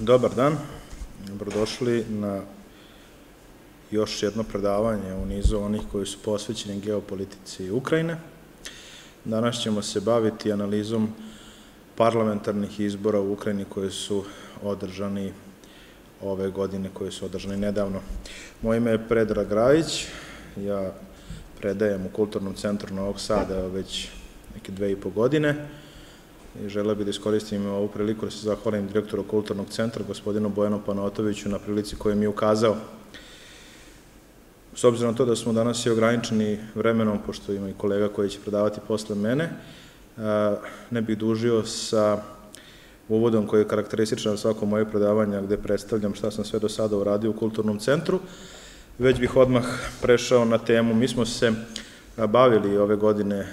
Dobar dan, dobrodošli na još jedno predavanje u nizu onih koji su posvećeni geopolitici Ukrajine. Danas ćemo se baviti analizom parlamentarnih izbora u Ukrajini koji su održani ove godine, koji su održani nedavno. Moje ime je Predrag Grajić, ja predajem u Kulturnom centru Novog Sada već neke dve i po godine i želeo bih da iskoristim ovu priliku da se zahvalim direktoru Kulturnog centra, gospodinu Bojanu Panotoviću, na prilici koju mi je ukazao. S obzirom na to da smo danas i ograničeni vremenom, pošto ima i kolega koji će predavati posle mene, ne bih dužio sa uvodom koji je karakterističan svako moje predavanja gde predstavljam šta sam sve do sada uradio u Kulturnom centru, već bih odmah prešao na temu. Mi smo se bavili ove godine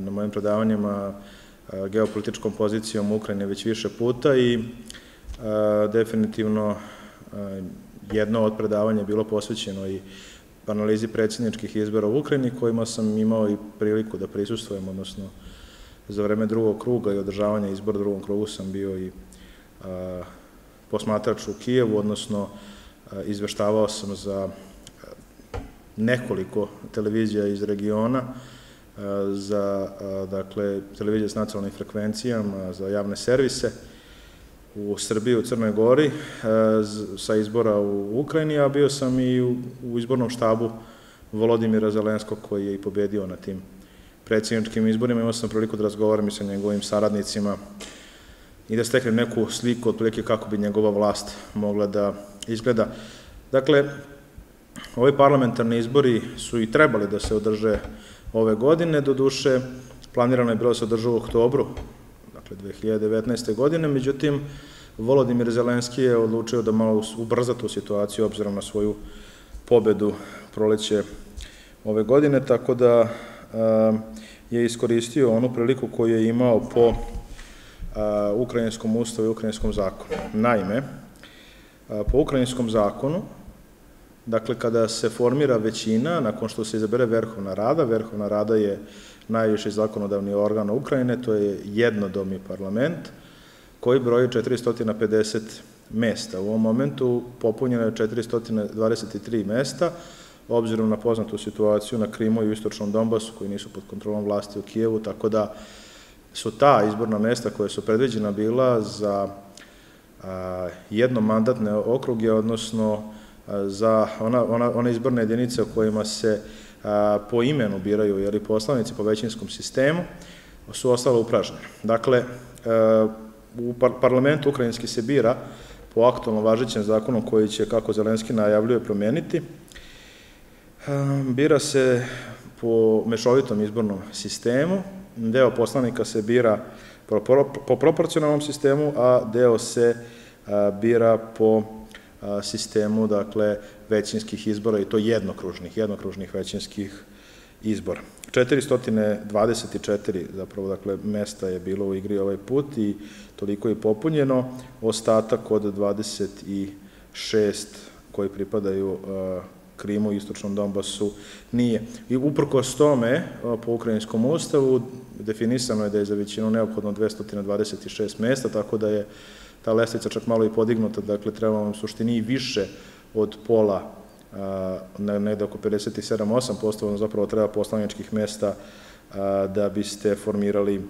na mojim predavanjima geopolitičkom pozicijom Ukrajine već više puta i definitivno jedno od predavanja je bilo posvećeno i analizi predsjedničkih izbora u Ukrajini, kojima sam imao i priliku da prisustujem, odnosno za vreme drugog kruga i održavanja izbora drugom krugu sam bio i posmatrač u Kijevu, odnosno izveštavao sam za nekoliko televizija iz regiona, za dakle, televizije s nacionalnim frekvencijama, za javne servise u Srbiji, u Crnoj Gori, sa izbora u Ukrajini, a bio sam i u izbornom štabu Volodimira Zelenskog koji je i pobedio na tim predsjedničkim izborima. Imao sam priliku da razgovaram i sa njegovim saradnicima i da steknem neku sliku otprilike kako bi njegova vlast mogla da izgleda. Dakle, ovi parlamentarni izbori su i trebali da se održe ove godine, do duše planirano je bilo da se održava u oktobru, dakle 2019. godine, međutim Volodimir Zelenski je odlučio da malo ubrza tu situaciju obzirom na svoju pobedu proleće ove godine, tako da je iskoristio onu priliku koju je imao po ukrajinskom ustavu i ukrajinskom zakonu. Naime, po ukrajinskom zakonu Dakle, kada se formira većina, nakon što se izabere Verhovna rada, Verhovna rada je najviši zakonodavni organ Ukrajine, to je jednodomni parlament, koji broji 450 mesta. U ovom momentu popunjeno je 423 mesta, obzirom na poznatu situaciju na Krimu i u istočnom Donbasu, koji nisu pod kontrolom vlasti u Kijevu, tako da su ta izborna mesta koje su predviđena bila za jednomandatne okruge, odnosno za ona, ona, one izborne jedinice o kojima se po imenu biraju poslanici po većinskom sistemu, su ostale upražnjene. Dakle, u par parlamentu ukrajinski se bira po aktualno važećem zakonu koji će, kako Zelenski najavljuje, promeniti. A, bira se po mešovitom izbornom sistemu, deo poslanika se bira po, po proporcionalnom sistemu, a deo se bira po sistemu, dakle, većinskih izbora i to jednokružnih, jednokružnih većinskih izbora. 424 zapravo, dakle, mesta je bilo u igri ovaj put i toliko je popunjeno, ostatak od 26 koji pripadaju Krimu i Istočnom Donbasu nije. I uprkos tome, po Ukrajinskom ustavu, definisano je da je za većinu neophodno 226 mesta, tako da je ta lestvica čak malo i podignuta, dakle treba vam suštini i više od pola, negde oko 57-8% zapravo treba poslaničkih mesta da biste formirali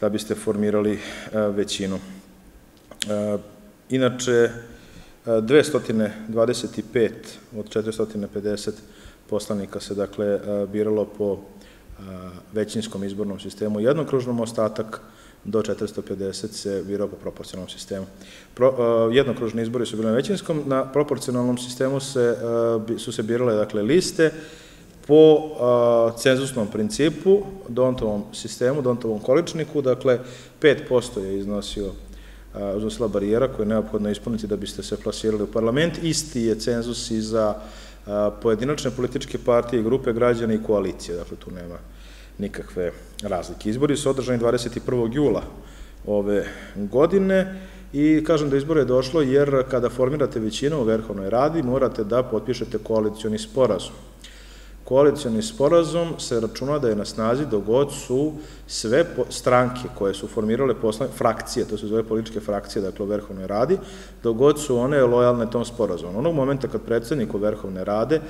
da biste formirali većinu. Inače, 225 od 450 poslanika se dakle biralo po većinskom izbornom sistemu jednokružnom, ostatak do 450 se birao po proporcionalnom sistemu. Pro, uh, jednokružni izbori su bili na većinskom, na proporcionalnom sistemu se, uh, su se birale dakle, liste po uh, cenzusnom principu, Dontovom sistemu, Dontovom količniku, dakle 5% je iznosio iznosila barijera koju je neophodno ispuniti da biste se plasirali u parlament. Isti je cenzus i za pojedinačne političke partije, grupe građana i koalicije, dakle tu nema nikakve razlike. Izbori su održani 21. jula ove godine i kažem da izbore je došlo jer kada formirate većinu u Verhovnoj radi morate da potpišete koalicioni sporazum koalicioni sporazum se računa da je na snazi dogod su sve stranke koje su formirale posle, frakcije, to se zove političke frakcije, dakle u Verhovnoj radi, dogod su one lojalne tom sporazumu. Onog momenta kad predsednik u Verhovne rade,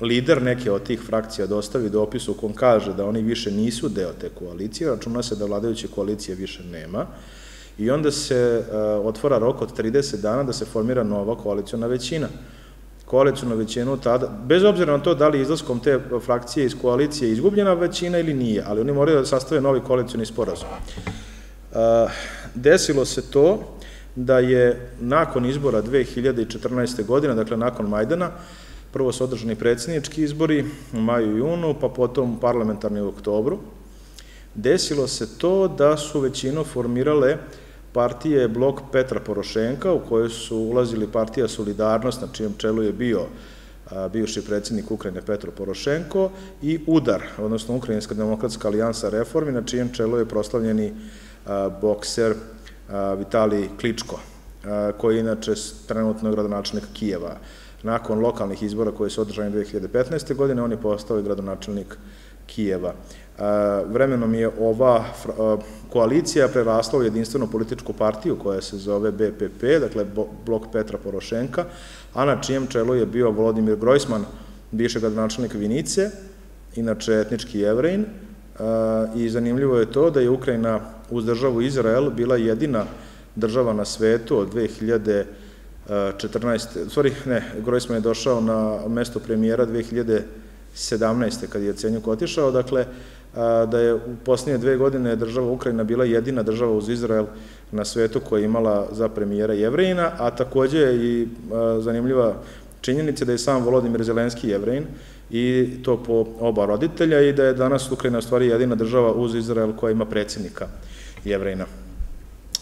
lider neke od tih frakcija dostavi dopis u kom kaže da oni više nisu deo te koalicije, računa se da vladajuće koalicije više nema, i onda se uh, otvara rok od 30 dana da se formira nova koalicijona većina koalicijnu većinu tada, bez obzira na to da li izlaskom te frakcije iz koalicije izgubljena većina ili nije, ali oni moraju da sastave novi koalicijni sporazum. Desilo se to da je nakon izbora 2014. godine, dakle nakon Majdana, prvo su održani predsjednički izbori u maju i junu, pa potom parlamentarni u oktobru, desilo se to da su većinu formirale partije blok Petra Porošenka, u kojoj su ulazili partija Solidarnost, na čijem čelu je bio bivši predsjednik Ukrajine Petro Porošenko i UDAR, odnosno Ukrajinska demokratska alijansa reformi, na čijem čelu je proslavljeni bokser Vitali Kličko, koji je inače trenutno gradonačelnik Kijeva. Nakon lokalnih izbora koje su održani 2015. godine, on je postao i gradonačelnik Kijeva. Vremenom je ova koalicija prerasla u jedinstvenu političku partiju koja se zove BPP, dakle blok Petra Porošenka, a na čijem čelu je bio Volodimir Grojsman, bivšeg gradonačelnik Vinice, inače etnički jevrejn, i zanimljivo je to da je Ukrajina uz državu Izrael bila jedina država na svetu od 2014. Sorry, ne, Grojsman je došao na mesto premijera 2017. kad je Cenjuk otišao, dakle, da je u posljednje dve godine država Ukrajina bila jedina država uz Izrael na svetu koja je imala za premijera jevrejina, a takođe je i zanimljiva činjenica da je sam Volodimir Zelenski jevrejin i to po oba roditelja i da je danas Ukrajina stvari jedina država uz Izrael koja ima predsjednika jevrejina.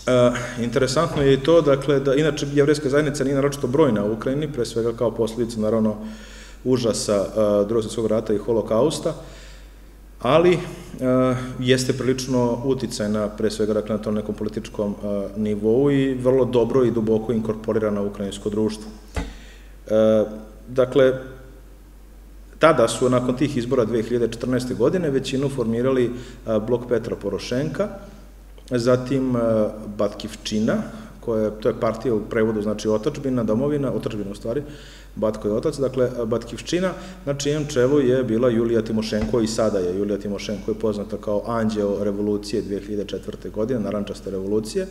E, interesantno je i to, dakle, da inače jevrejska zajednica nije naročito brojna u Ukrajini, pre svega kao posljedica, naravno, užasa drugog svjetskog rata i holokausta, ali e, jeste prilično uticajna, pre svega dakle, na tom nekom političkom nivou i vrlo dobro i duboko inkorporirana u ukrajinsko društvo. E, dakle, tada su nakon tih izbora 2014. godine većinu formirali blok Petra Porošenka, zatim Batkivčina, koja, to je partija u prevodu, znači otačbina, domovina, otačbina u stvari, Batko je otac, dakle, Batkivščina, na čijem čelu je bila Julija Timošenko i sada je Julija Timošenko je poznata kao anđeo revolucije 2004. godine, narančaste revolucije.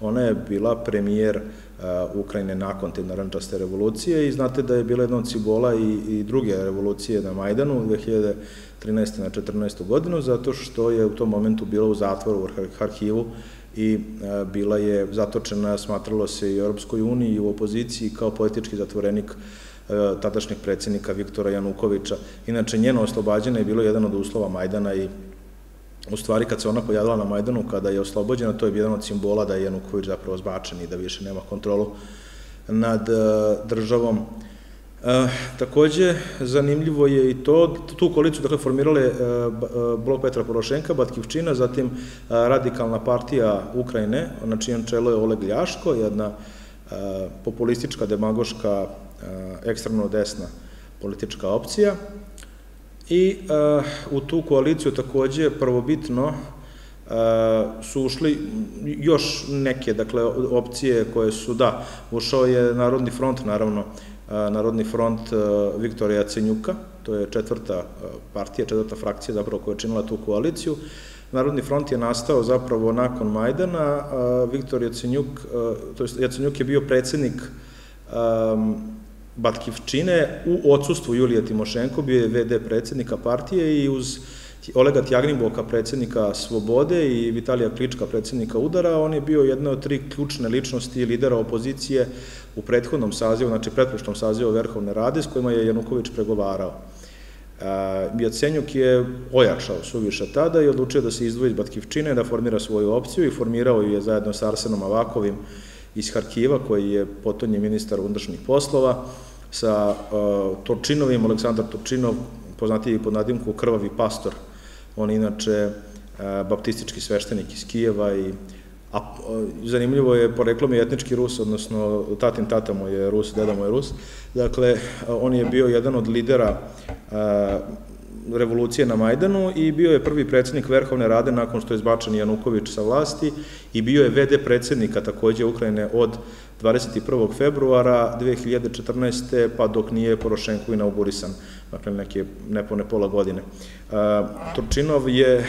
Ona je bila premijer uh, Ukrajine nakon te narančaste revolucije i znate da je bila jedna od simbola i, i druge revolucije na Majdanu 2013. na 14. godinu, zato što je u tom momentu bila u zatvoru u Harkivu i e, bila je zatočena, smatralo se i Europskoj uniji i u opoziciji kao politički zatvorenik e, tadašnjeg predsednika Viktora Janukovića. Inače, njeno oslobađanje je bilo jedan od uslova Majdana i u stvari kad se ona pojavila na Majdanu, kada je oslobođena, to je jedan od simbola da je Januković zapravo zbačen i da više nema kontrolu nad e, državom. E, takođe, zanimljivo je i to, tu koaliciju dakle, formirale e, e, blok Petra Porošenka, Batkivčina, zatim e, radikalna partija Ukrajine, na čijem čelu je Oleg Ljaško, jedna populistička, demagoška, ekstremno desna politička opcija. I u tu koaliciju takođe prvobitno su ušli još neke, dakle, opcije koje su, da, ušao je Narodni front, naravno, Narodni front Viktorija Cenjuka, to je četvrta partija, četvrta frakcija zapravo koja je činila tu koaliciju. Narodni front je nastao zapravo nakon Majdana, Viktor Jacenjuk, to je Jacenjuk je bio predsednik Batkivčine u odsustvu Julija Timošenko, bio je VD predsednika partije i uz Olega Tjagnimboka, predsednika Svobode i Vitalija Klička, predsednika Udara, on je bio jedna od tri ključne ličnosti lidera opozicije u prethodnom sazivu, znači pretprošnom sazivu Verhovne rade, s kojima je Januković pregovarao. Jacenjuk je ojačao suviša tada i odlučio da se izdvoji iz Batkivčine, da formira svoju opciju i formirao je zajedno sa Arsenom Avakovim iz Harkiva, koji je potonji ministar unutrašnjih poslova, sa Torčinovim, Aleksandar Torčinov, poznatiji pod nadimku Krvavi pastor, On je inače baptistički sveštenik iz Kijeva i a zanimljivo je, poreklo mi je etnički Rus, odnosno tatin tata mu je Rus, deda mu je Rus, dakle, on je bio jedan od lidera revolucije na Majdanu i bio je prvi predsednik Verhovne rade nakon što je zbačen Januković sa vlasti i bio je VD predsednika takođe Ukrajine od 21. februara 2014. pa dok nije Porošenko inaugurisan, dakle neke nepone pola godine. Turčinov je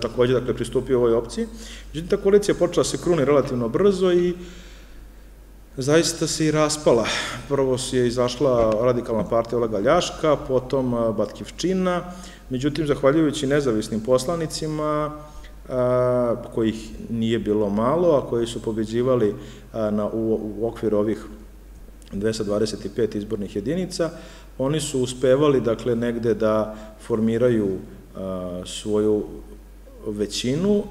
takođe dakle, pristupio ovoj opciji, međutim ta koalicija počela se kruni relativno brzo i zaista se i raspala. Prvo je izašla radikalna partija Olega Ljaška, potom Batkivčina, međutim, zahvaljujući nezavisnim poslanicima, kojih nije bilo malo, a koji su pobeđivali na, u, okviru ovih 225 izbornih jedinica, oni su uspevali, dakle, negde da formiraju svoju većinu,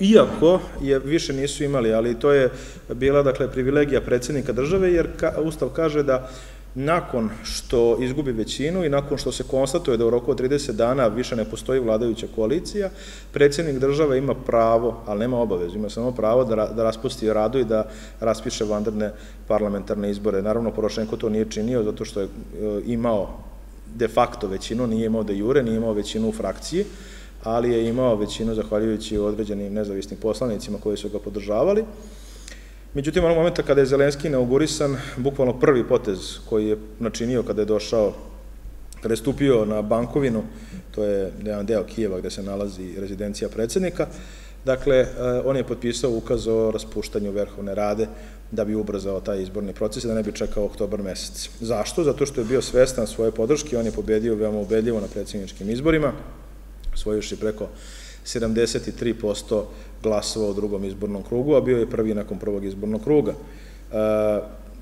iako je više nisu imali, ali to je bila dakle privilegija predsednika države, jer Ustav kaže da nakon što izgubi većinu i nakon što se konstatuje da u roku od 30 dana više ne postoji vladajuća koalicija, predsednik države ima pravo, ali nema obavezu, ima samo pravo da, da raspusti radu i da raspiše vanredne parlamentarne izbore. Naravno, Porošenko to nije činio zato što je e, imao de facto većinu, nije imao de jure, nije imao većinu u frakciji, ali je imao većinu zahvaljujući određenim nezavisnim poslanicima koji su ga podržavali. Međutim, onog momenta kada je Zelenski inaugurisan, bukvalno prvi potez koji je načinio kada je došao, kada je stupio na Bankovinu, to je jedan deo Kijeva gde se nalazi rezidencija predsednika, dakle, eh, on je potpisao ukaz o raspuštanju Verhovne rade da bi ubrzao taj izborni proces i da ne bi čekao oktobar mesec. Zašto? Zato što je bio svestan svoje podrške, on je pobedio veoma ubedljivo na predsjedničkim izborima, svojuši preko 73% glasova u drugom izbornom krugu, a bio je prvi nakon prvog izbornog kruga. E,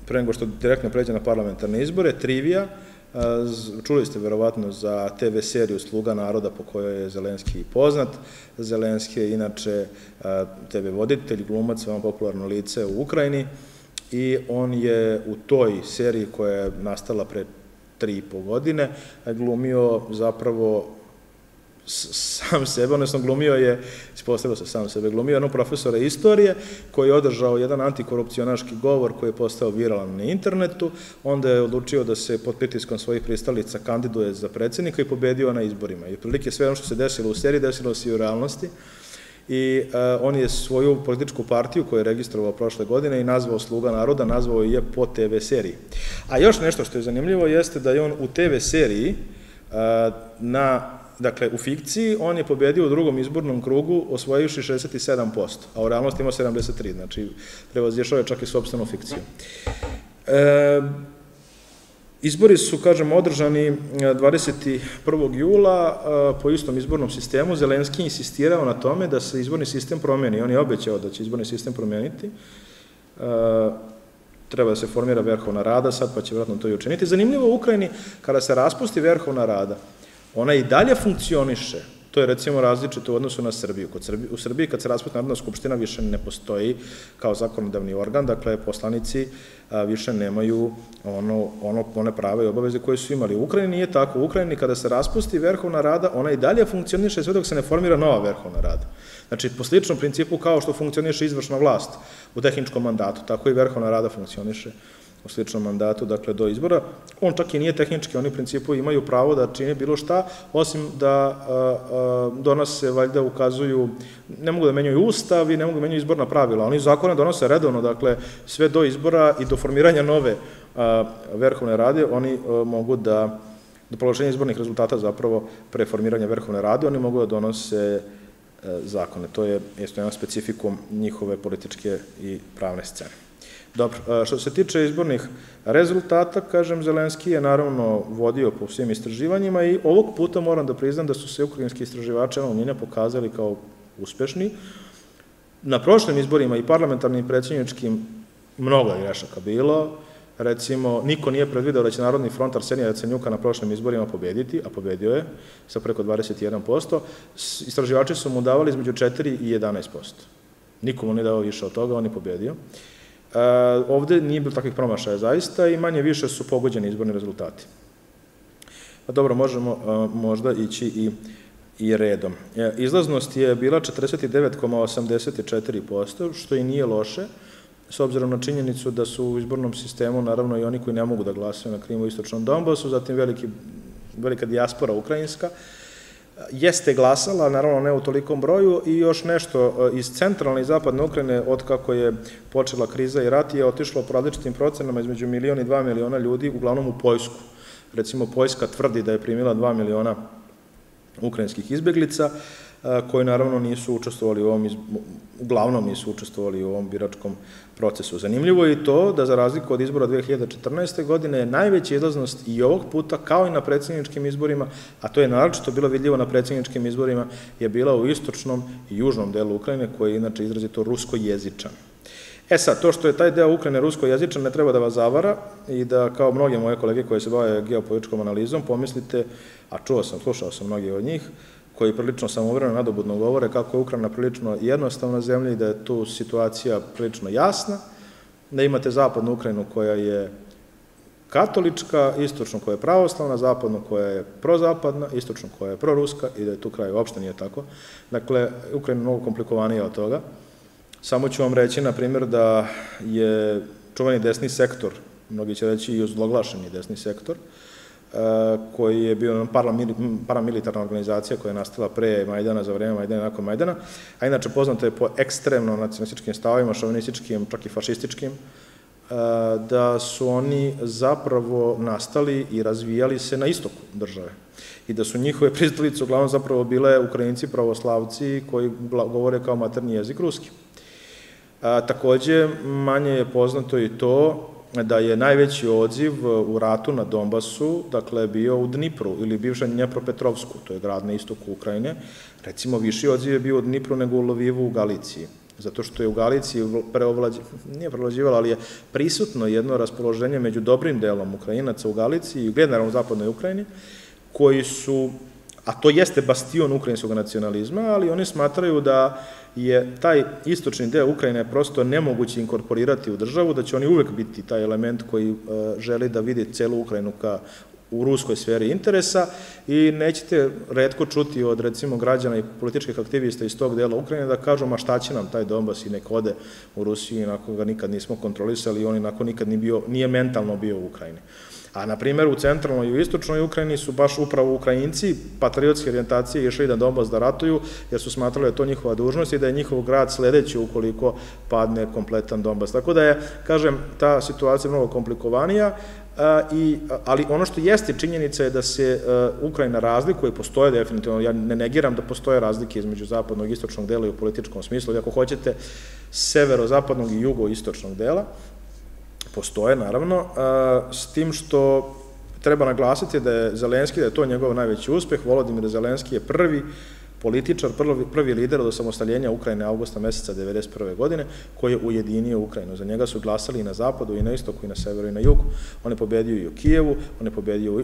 pre nego što direktno pređe na parlamentarne izbore, trivija, e, čuli ste verovatno za TV seriju Sluga naroda po kojoj je Zelenski poznat. Zelenski je inače e, TV voditelj, glumac, veoma popularno lice u Ukrajini i on je u toj seriji koja je nastala pre tri i po godine glumio zapravo sam sebe, odnosno glumio je, ispostavio se sam sebe, glumio jednog profesora istorije koji je održao jedan antikorupcionaški govor koji je postao viralan na internetu, onda je odlučio da se pod pritiskom svojih pristalica kandiduje za predsednika i pobedio na izborima. I prilike sve ono što se desilo u seriji, desilo se i u realnosti i uh, on je svoju političku partiju koju je registrovao prošle godine i nazvao Sluga naroda, nazvao je po TV seriji. A još nešto što je zanimljivo jeste da je on u TV seriji uh, na Dakle, u fikciji on je pobedio u drugom izbornom krugu osvojivši 67%, a u realnosti imao 73%, znači prevazješao je čak i sobstvenu fikciju. E, Izbori su, kažem, održani 21. E, jula e, po istom izbornom sistemu. Zelenski insistirao na tome da se izborni sistem promeni. On je obećao da će izborni sistem promeniti. E, treba da se formira Verhovna rada, sad pa će vratno to i učiniti. Zanimljivo u Ukrajini, kada se raspusti Verhovna rada, ona i dalje funkcioniše, to je recimo različito u odnosu na Srbiju. Kod Srbije, u Srbiji kad se rasputna Narodna skupština više ne postoji kao zakonodavni organ, dakle poslanici a, više nemaju ono, ono, one prave i obaveze koje su imali. U Ukrajini nije tako. U Ukrajini kada se raspusti Verhovna rada, ona i dalje funkcioniše sve dok se ne formira nova Verhovna rada. Znači, po sličnom principu kao što funkcioniše izvršna vlast u tehničkom mandatu, tako i Verhovna rada funkcioniše u sličnom mandatu, dakle do izbora. On čak i nije tehnički, oni u principu imaju pravo da čine bilo šta, osim da donose, valjda ukazuju, ne mogu da menjaju ustav i ne mogu da menjaju izborna pravila. Oni zakone donose redovno, dakle sve do izbora i do formiranja nove verhovne rade, oni mogu da do položenja izbornih rezultata zapravo pre formiranja verhovne rade, oni mogu da donose zakone. To je isto jedan specifikum njihove političke i pravne scene. Dobro, što se tiče izbornih rezultata, kažem, Zelenski je naravno vodio po svim istraživanjima i ovog puta moram da priznam da su se ukrajinski istraživači njene pokazali kao uspešni. Na prošlim izborima i parlamentarnim predsjedničkim mnogo je grešaka bilo, recimo, niko nije predvideo da će Narodni front Arsenija Jacenjuka na prošlim izborima pobediti, a pobedio je sa preko 21%. Istraživači su mu davali između 4 i 11%. Nikomu nije dao više od toga, on je pobedio. E, ovde nije bilo takvih promašaja zaista i manje više su pogođeni izborni rezultati. Pa dobro, možemo e, možda ići i i redom. E, izlaznost je bila 49,84%, što i nije loše, s obzirom na činjenicu da su u izbornom sistemu naravno i oni koji ne mogu da glasaju na Krimu i Istočnom Donbasu, zatim veliki, velika dijaspora ukrajinska, jeste glasala, naravno ne u tolikom broju, i još nešto iz centralne i zapadne Ukrajine, od kako je počela kriza i rat, je otišlo po različitim procenama između miliona i dva miliona ljudi, uglavnom u Poljsku. Recimo, Poljska tvrdi da je primila 2 miliona ukrajinskih izbeglica, koji naravno nisu učestvovali u ovom, uglavnom nisu učestvovali u ovom biračkom procesu. Zanimljivo je i to da za razliku od izbora 2014. godine najveća izlaznost i ovog puta, kao i na predsjedničkim izborima, a to je naročito bilo vidljivo na predsjedničkim izborima, je bila u istočnom i južnom delu Ukrajine, koji je inače izrazito rusko jezičan. E sad, to što je taj deo Ukrajine rusko jezičan ne treba da vas zavara i da kao mnoge moje kolege koje se bave geopolitičkom analizom pomislite, a čuo sam, slušao sam mnogi od njih, koji prilično samovrano nadobudno govore kako je Ukrajina prilično jednostavna zemlja i da je tu situacija prilično jasna, da imate zapadnu Ukrajinu koja je katolička, istočnu koja je pravoslavna, zapadnu koja je prozapadna, istočnu koja je proruska i da je tu kraj uopšte nije tako. Dakle, Ukrajina je mnogo komplikovanija od toga. Samo ću vam reći, na primjer, da je čuveni desni sektor, mnogi će reći i uzloglašeni desni sektor, e, koji je bio paramilitarna organizacija koja je nastala pre Majdana, za vreme Majdana nakon Majdana, a inače poznata je po ekstremno nacionalističkim stavima, šovinističkim, čak i fašističkim, e, da su oni zapravo nastali i razvijali se na istoku države i da su njihove pristalice uglavnom zapravo bile Ukrajinci pravoslavci koji govore kao materni jezik ruski. Takođe, manje je poznato i to da je najveći odziv u ratu na Donbasu, dakle, bio u Dnipru ili bivša Njepropetrovsku, to je grad na istoku Ukrajine. Recimo, viši odziv je bio u Dnipru nego u Lovivu u Galiciji zato što je u Galiciji preovlađi, nije preovlađivalo, ali je prisutno jedno raspoloženje među dobrim delom Ukrajinaca u Galiciji i generalno u zapadnoj Ukrajini, koji su, a to jeste bastion ukrajinskog nacionalizma, ali oni smatraju da je taj istočni deo Ukrajine prosto nemoguće inkorporirati u državu, da će oni uvek biti taj element koji e, želi da vidi celu Ukrajinu ka u ruskoj sferi interesa i nećete redko čuti od recimo građana i političkih aktivista iz tog dela Ukrajine da kažu ma šta će nam taj Donbas i nek ode u Rusiju, inako ga nikad nismo kontrolisali i on inako nikad nije, bio, nije mentalno bio u Ukrajini. A, na primjer, u centralnoj i istočnoj Ukrajini su baš upravo Ukrajinci patriotske orijentacije išli na Donbas da ratuju, jer su smatrali da to njihova dužnost i da je njihov grad sledeći ukoliko padne kompletan Donbas. Tako da je, kažem, ta situacija mnogo komplikovanija, i, ali ono što jeste činjenica je da se Ukrajina razlikuje, postoje definitivno, ja ne negiram da postoje razlike između zapadnog i istočnog dela i u političkom smislu, ako hoćete severo-zapadnog i jugo-istočnog dela, postoje naravno, s tim što treba naglasiti da je Zelenski, da je to njegov najveći uspeh, Volodimir Zelenski je prvi političar, prvi, prvi lider od osamostaljenja Ukrajine augusta meseca 1991. godine, koji je ujedinio Ukrajinu. Za njega su glasali i na zapadu, i na istoku, i na severu, i na jugu. On je pobedio i u Kijevu, on je pobedio,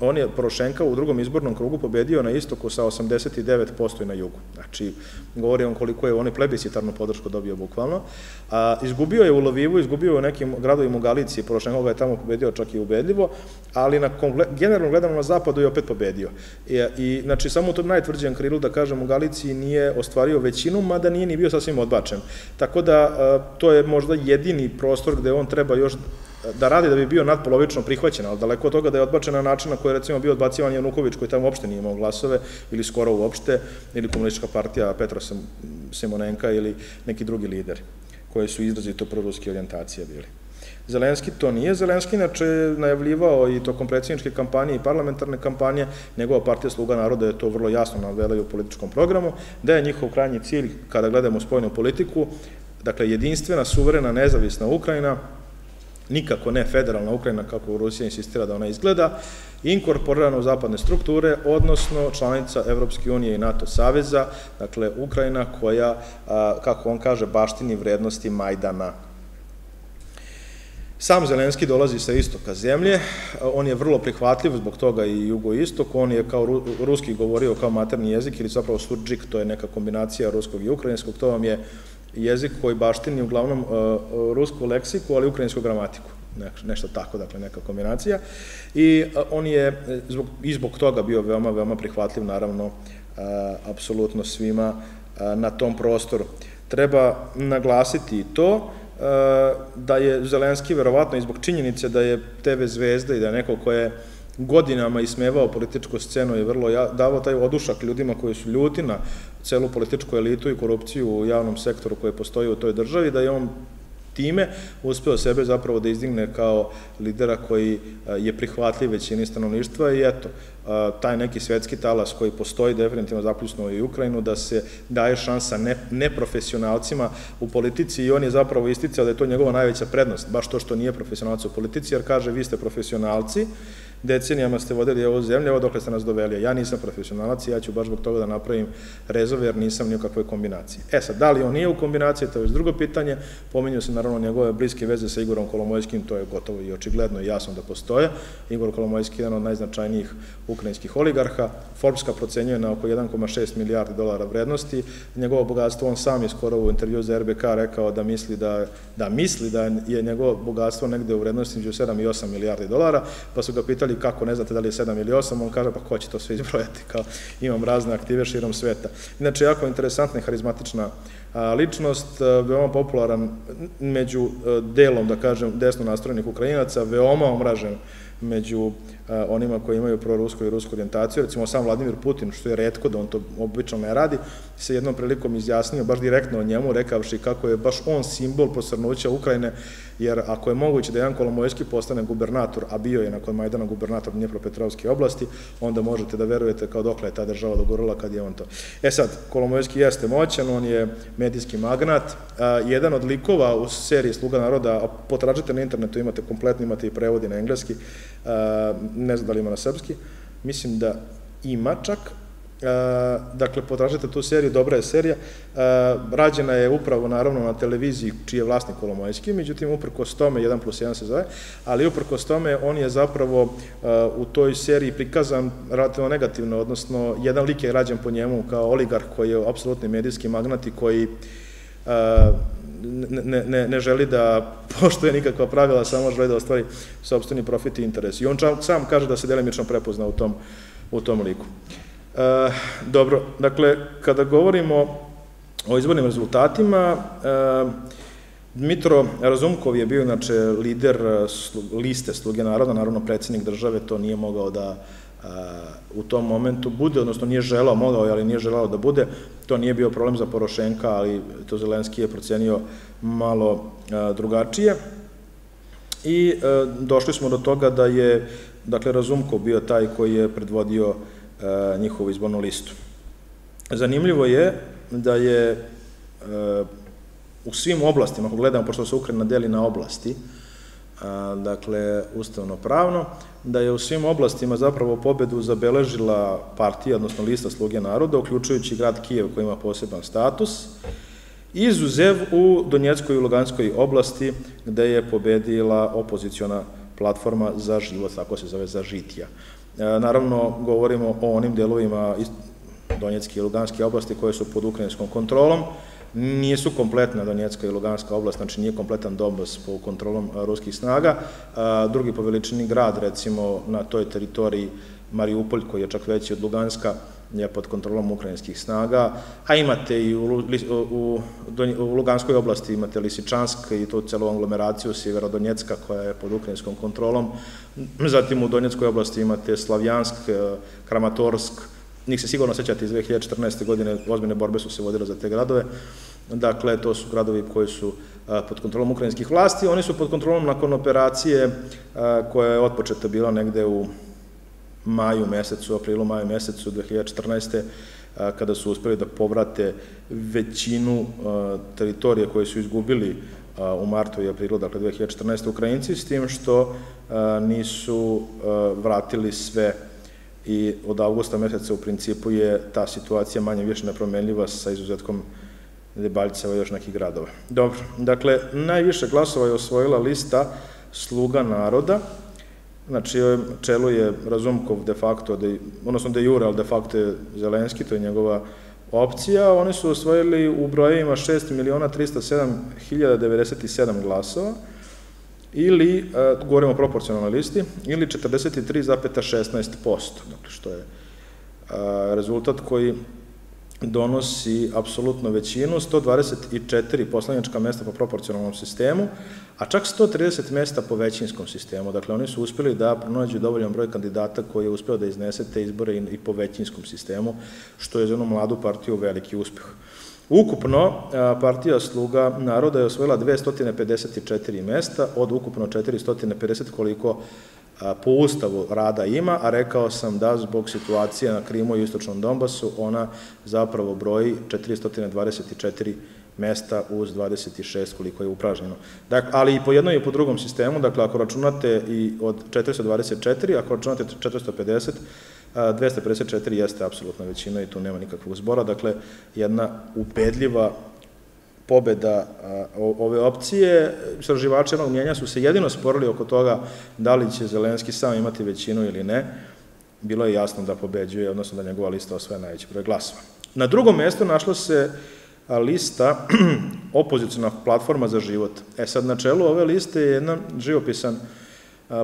on je Porošenka u drugom izbornom krugu pobedio na istoku sa 89% i na jugu. Znači, govori on koliko je on je plebiscitarnu podršku dobio bukvalno. A, izgubio je u Lovivu, izgubio je u nekim gradovima u Galiciji, Porošenko ga je tamo pobedio čak i ubedljivo, ali na, generalno gledano na zapadu je opet pobedio. I, znači, samo u tom najtvrđem krilu, da kažem, u Galiciji nije ostvario većinu, mada nije ni bio sasvim odbačen. Tako da, to je možda jedini prostor gde on treba još da radi da bi bio nadpolovično prihvaćen, ali daleko od toga da je odbačen na način na koji je recimo bio odbacivan Januković koji tamo uopšte nije imao glasove ili skoro uopšte, ili komunistička partija Petra Simonenka ili neki drugi lideri koji su izrazito proruske orijentacije bili. Zelenski to nije. Zelenski inače najavljivao i tokom predsjedničke kampanje i parlamentarne kampanje, njegova partija Sluga naroda je to vrlo jasno navela i u političkom programu, da je njihov krajnji cilj, kada gledamo spojnu politiku, dakle jedinstvena, suverena, nezavisna Ukrajina, nikako ne federalna Ukrajina kako Rusija insistira da ona izgleda, inkorporirana u zapadne strukture, odnosno članica Evropske unije i NATO saveza, dakle Ukrajina koja, kako on kaže, baštini vrednosti Majdana Sam Zelenski dolazi sa istoka zemlje, on je vrlo prihvatljiv zbog toga i jugoistok, on je kao ruski govorio kao materni jezik ili zapravo surđik, to je neka kombinacija ruskog i ukrajinskog, to vam je jezik koji baštini uglavnom uh, rusku leksiku, ali ukrajinsku gramatiku nešto tako, dakle neka kombinacija. I uh, on je zbog, i zbog toga bio veoma, veoma prihvatljiv naravno apsolutno svima na tom prostoru. Treba naglasiti i to da je Zelenski verovatno i zbog činjenice da je TV zvezda i da je neko ko je godinama ismevao političku scenu i vrlo ja, davao taj odušak ljudima koji su ljuti na celu političku elitu i korupciju u javnom sektoru koje postoji u toj državi, da je on time uspeo sebe zapravo da izdigne kao lidera koji je prihvatljiv većini stanovništva i eto, taj neki svetski talas koji postoji definitivno zapljusnuo i Ukrajinu, da se daje šansa ne, neprofesionalcima u politici i on je zapravo isticao da je to njegova najveća prednost, baš to što nije profesionalac u politici, jer kaže vi ste profesionalci, decenijama ste vodili ovu zemlju, evo dokle ste nas doveli. Ja nisam profesionalac i ja ću baš zbog toga da napravim rezove, jer nisam ni u kakvoj kombinaciji. E sad, da li on nije u kombinaciji, to je još drugo pitanje. Pominju se naravno njegove bliske veze sa Igorom Kolomojskim, to je gotovo i očigledno i jasno da postoje. Igor Kolomojski je jedan od najznačajnijih ukrajinskih oligarha. Forbeska procenjuje na oko 1,6 milijardi dolara vrednosti. Njegovo bogatstvo, on sam je skoro u intervju za RBK rekao da misli da, da misli da je njegovo bogatstvo negde u vrednosti među 7 i 8 milijardi dolara, pa su ga pitali pitali kako ne znate da li je 7 ili 8, on kaže pa ko će to sve izbrojati, kao imam razne aktive širom sveta. Inače, jako interesantna i harizmatična ličnost, veoma popularan među delom, da kažem, desno nastrojenih Ukrajinaca, veoma omražen među onima koji imaju prorusku i rusku orijentaciju, recimo sam Vladimir Putin, što je redko da on to obično ne radi, se jednom prilikom izjasnio baš direktno o njemu, rekavši kako je baš on simbol posrnuća Ukrajine, jer ako je moguće da jedan Kolomojski postane gubernator, a bio je nakon Majdana gubernator Dnjepropetrovske oblasti, onda možete da verujete kao dokle je ta država dogorila kad je on to. E sad, Kolomojski jeste moćan, on je medijski magnat, jedan od likova u seriji Sluga naroda, potražite na internetu, imate kompletno, imate i prevodi na engleski, ne znam da li ima na srpski, mislim da ima čak, dakle, potražite tu seriju, dobra je serija, rađena je upravo, naravno, na televiziji čiji je vlasnik Kolomojski, međutim, uprkos tome, 1 plus 1 se zove, ali uprkos tome, on je zapravo u toj seriji prikazan relativno negativno, odnosno, jedan lik je rađen po njemu kao oligarh koji je apsolutni medijski magnat i koji ne, ne, ne želi da poštuje nikakva pravila, samo želi da ostvari sobstveni profit i interes. I on sam kaže da se delimično prepozna u tom, u tom liku. E, dobro, dakle, kada govorimo o izbornim rezultatima, e, Dmitro Razumkov je bio, inače, lider liste Sluge naroda, naravno predsednik države to nije mogao da u tom momentu bude, odnosno nije želao, mogao je, ali nije želao da bude. To nije bio problem za Porošenka, ali to Zelenski je procenio malo drugačije. I došli smo do toga da je, dakle, Razumko bio taj koji je predvodio njihovu izbornu listu. Zanimljivo je da je u svim oblastima, ako gledamo, pošto se Ukrajina deli na oblasti, dakle, ustavno pravno, da je u svim oblastima zapravo pobedu zabeležila partija, odnosno lista sluge naroda, uključujući grad Kijev koji ima poseban status, izuzev u Donjeckoj i Luganskoj oblasti, gde je pobedila opoziciona platforma za život, tako se zove, za žitija. Naravno, govorimo o onim delovima Donjecke i Luganske oblasti koje su pod ukrajinskom kontrolom, nisu kompletna Donjecka i Luganska oblast, znači nije kompletan Donbas po kontrolom ruskih snaga. Drugi po veličini grad, recimo, na toj teritoriji Mariupolj, koji je čak veći od Luganska, je pod kontrolom ukrajinskih snaga, a imate i u, u, Luganskoj oblasti imate Lisičansk i tu celu anglomeraciju Sjeverodonjecka koja je pod ukrajinskom kontrolom, zatim u Donjeckoj oblasti imate Slavjansk, Kramatorsk, njih se sigurno sećate iz 2014. godine, ozbiljne borbe su se vodile za te gradove, dakle, to su gradovi koji su pod kontrolom ukrajinskih vlasti, oni su pod kontrolom nakon operacije koja je otpočeta bila negde u maju mesecu, aprilu, maju mesecu 2014 kada su uspeli da povrate većinu teritorije koje su izgubili u martu i aprilu, dakle 2014. Ukrajinci, s tim što nisu vratili sve i od avgusta meseca u principu je ta situacija manje više nepromenljiva sa izuzetkom Debaljceva i još nekih gradova. Dobro, dakle, najviše glasova je osvojila lista Sluga naroda, znači čelu je Razumkov de facto, odnosno de jure, ali de facto je Zelenski, to je njegova opcija, oni su osvojili u brojevima 6 miliona 307 hiljada 97 glasova, ili, e, govorimo o proporcionalnoj listi, ili 43,16%, dakle što je rezultat koji donosi apsolutno većinu, 124 poslanička mesta po proporcionalnom sistemu, a čak 130 mesta po većinskom sistemu. Dakle, oni su uspeli da pronađu dovoljan broj kandidata koji je uspeo da iznese te izbore i po većinskom sistemu, što je za jednu mladu partiju veliki uspeh. Ukupno, partija Sluga naroda je osvojila 254 mesta od ukupno 450 koliko po ustavu rada ima, a rekao sam da zbog situacije na Krimu i istočnom Donbasu ona zapravo broji 424 mesta uz 26 koliko je upražnjeno. Dakle, ali i po jednom i po drugom sistemu, dakle ako računate i od 424, ako računate 450, 254 jeste apsolutna većina i tu nema nikakvog zbora, dakle jedna ubedljiva pobeda ove opcije. Istraživači jednog mjenja su se jedino sporili oko toga da li će Zelenski sam imati većinu ili ne. Bilo je jasno da pobeđuje, odnosno da njegova lista osvaja najveći broj glasova. Na drugom mjestu našla se lista opozicijna platforma za život. E sad, na čelu ove liste je jedan živopisan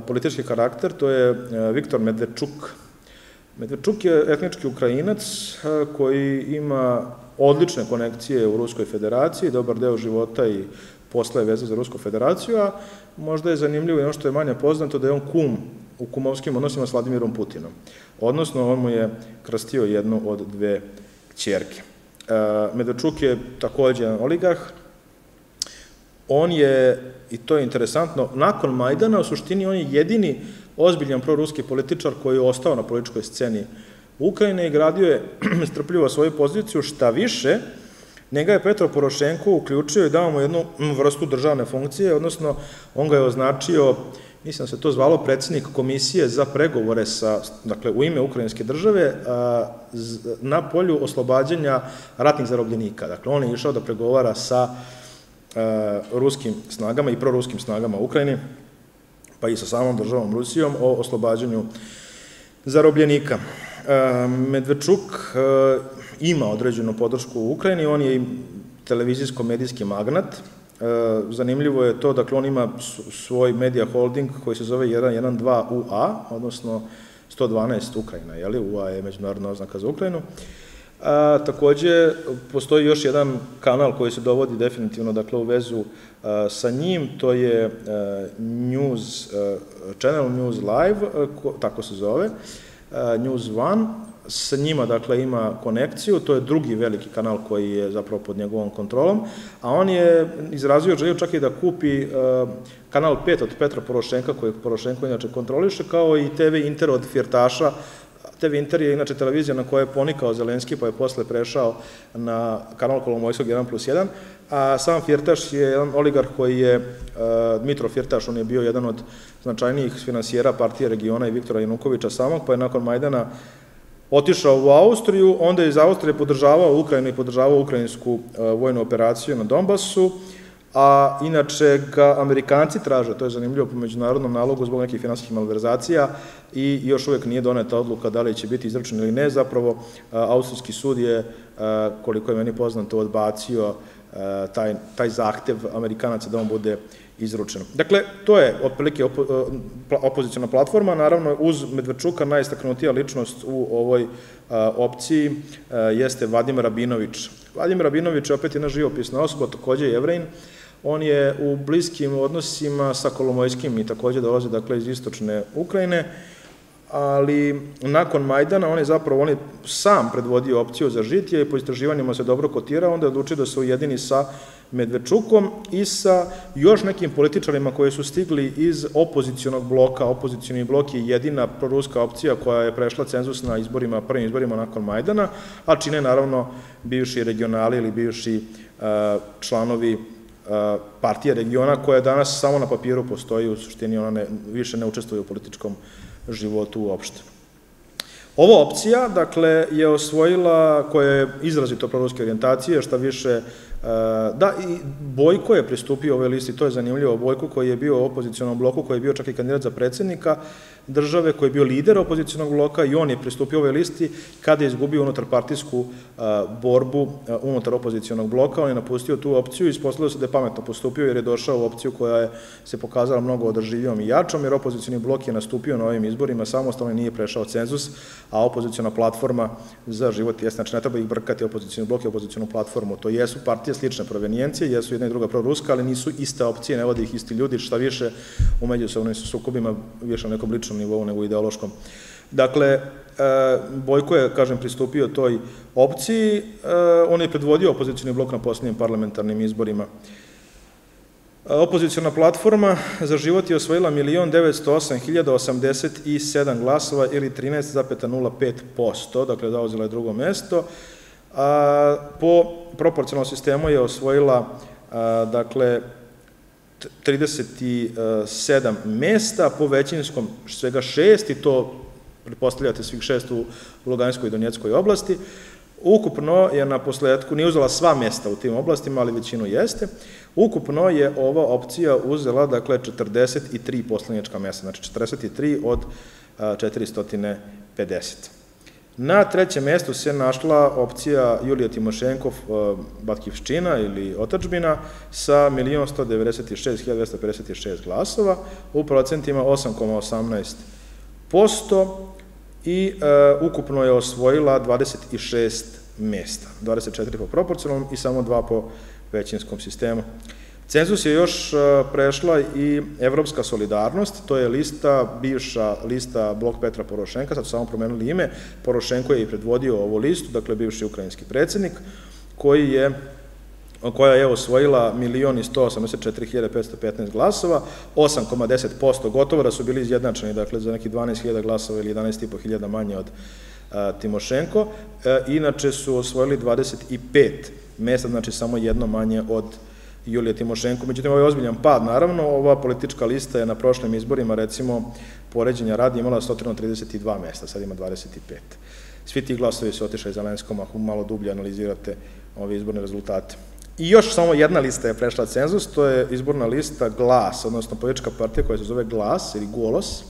politički karakter, to je Viktor Medvečuk. Medvečuk je etnički Ukrajinac koji ima odlične konekcije u Ruskoj federaciji, dobar deo života i posla je veze za Rusku federaciju, a možda je zanimljivo i ono što je manje poznato da je on kum u kumovskim odnosima s Vladimirom Putinom. Odnosno, on mu je krstio jednu od dve čerke. Medočuk je takođe jedan oligarh. On je, i to je interesantno, nakon Majdana, u suštini on je jedini ozbiljan proruski političar koji je ostao na političkoj sceni Ukrajine i gradio je strpljivo svoju poziciju, šta više, njega je Petro Porošenko uključio i dao mu jednu vrstu državne funkcije, odnosno on ga je označio, mislim se to zvalo predsednik komisije za pregovore sa, dakle, u ime Ukrajinske države na polju oslobađanja ratnih zarobljenika. Dakle, on je išao da pregovara sa ruskim snagama i proruskim snagama Ukrajine, pa i sa samom državom Rusijom o oslobađanju zarobljenika. Medvečuk e, ima određenu podršku u Ukrajini, on je televizijsko-medijski magnat. E, zanimljivo je to, dakle, on ima svoj media holding koji se zove 112 UA, odnosno 112 Ukrajina, jeli? UA je međunarodna oznaka za Ukrajinu. A, takođe, postoji još jedan kanal koji se dovodi definitivno dakle, u vezu a, sa njim, to je a, News, a, Channel News Live, a, ko, tako se zove, News One, sa njima, dakle, ima konekciju, to je drugi veliki kanal koji je zapravo pod njegovom kontrolom, a on je izrazio želju čak i da kupi kanal 5 od Petra Porošenka, koji Porošenko inače kontroliše, kao i TV Inter od Firtaša, TV Inter je inače televizija na kojoj je ponikao Zelenski, pa je posle prešao na kanal Kolomojskog 1 plus 1, a sam Firtaš je jedan oligarh koji je, uh, Dmitro Firtaš, on je bio jedan od značajnijih finansijera partije regiona i Viktora Janukovića samog, pa je nakon Majdana otišao u Austriju, onda je iz Austrije podržavao Ukrajinu i podržavao ukrajinsku uh, vojnu operaciju na Donbasu, a inače ga Amerikanci traže, to je zanimljivo po međunarodnom nalogu zbog nekih finansijskih malverzacija i još uvek nije doneta odluka da li će biti izračen ili ne, zapravo austrijski sud je, koliko je meni poznato, odbacio taj, taj zahtev Amerikanaca da on bude izručeno. Dakle, to je otprilike opo, opozicijona platforma, naravno uz Medvečuka najistaknutija ličnost u ovoj opciji jeste Vadim Rabinović. Vadim Rabinović je opet jedna živopisna osoba, takođe je jevrejn, on je u bliskim odnosima sa Kolomojskim i takođe dolazi dakle iz istočne Ukrajine, ali nakon Majdana on je zapravo, on je sam predvodio opciju za žitje i po istraživanjima se dobro kotirao, onda je odlučio da se ujedini sa Medvečukom i sa još nekim političarima koji su stigli iz opozicijonog bloka. Opozicioni blok je jedina proruska opcija koja je prešla cenzus na izborima, prvim izborima nakon Majdana, a čine naravno bivši regionali ili bivši uh, članovi uh, partije regiona koja danas samo na papiru postoji, u suštini ona ne, više ne učestvuje u političkom životu uopšte. Ova opcija, dakle, je osvojila, koja je izrazito proruske orijentacije, šta više Da, i Bojko je pristupio ovoj listi, to je zanimljivo, Bojko koji je bio u opozicionom bloku, koji je bio čak i kandidat za predsednika države, koji je bio lider opozicionog bloka i on je pristupio ovoj listi kada je izgubio unutarpartijsku borbu unutar opozicionog bloka, on je napustio tu opciju i ispostavilo se da je pametno postupio jer je došao u opciju koja je se pokazala mnogo održivijom i jačom, jer opozicioni blok je nastupio na ovim izborima samostalno nije prešao cenzus, a opoziciona platforma za život je, znači ne treba ih brkati opozicioni blok i opozicionu platformu, to jesu partije slične provenijencije, jesu jedna i druga proruska, ali nisu iste opcije, ne vode ih isti ljudi, šta više u međusobnim sukobima, više na nekom ličnom nivou nego ideološkom. Dakle, e, Bojko je, kažem, pristupio toj opciji, e, on je predvodio opozicijni blok na poslednjim parlamentarnim izborima. E, opozicijona platforma za život je osvojila 1.908.087 glasova ili 13,05%, dakle zauzela je drugo mesto, a, po proporcionalnom sistemu je osvojila dakle 37 mesta, po većinskom svega šest i to pretpostavljate svih šest u Luganskoj i Donjeckoj oblasti. Ukupno je na posledku, nije uzela sva mesta u tim oblastima, ali većinu jeste. Ukupno je ova opcija uzela, dakle, 43 poslanička mesta, znači 43 od 450. Na trećem mestu se našla opcija Julija Timošenkov e, Batkivščina ili Otačbina sa 1.196.256 glasova u procentima 8,18% i e, ukupno je osvojila 26 mesta, 24 po proporcionalnom i samo 2 po većinskom sistemu. Cenzus je još e, prešla i Evropska solidarnost, to je lista, bivša lista Blok Petra Porošenka, sad su samo promenili ime, Porošenko je i predvodio ovu listu, dakle bivši ukrajinski predsednik, koji je koja je osvojila 1.184.515 glasova, 8,10% gotovo da su bili izjednačeni, dakle za neki 12.000 glasova ili 11.500 manje od a, Timošenko. E, inače su osvojili 25 mesta, znači samo jedno manje od Julija Timošenko. Međutim, ovo je ozbiljan pad. Naravno, ova politička lista je na prošlim izborima, recimo, poređenja radi imala 132 mesta, sad ima 25. Svi ti glasovi su otišli Zelenskom, ako malo dublje analizirate ove izborne rezultate. I još samo jedna lista je prešla cenzus, to je izborna lista GLAS, odnosno politička partija koja se zove GLAS ili GOLOS,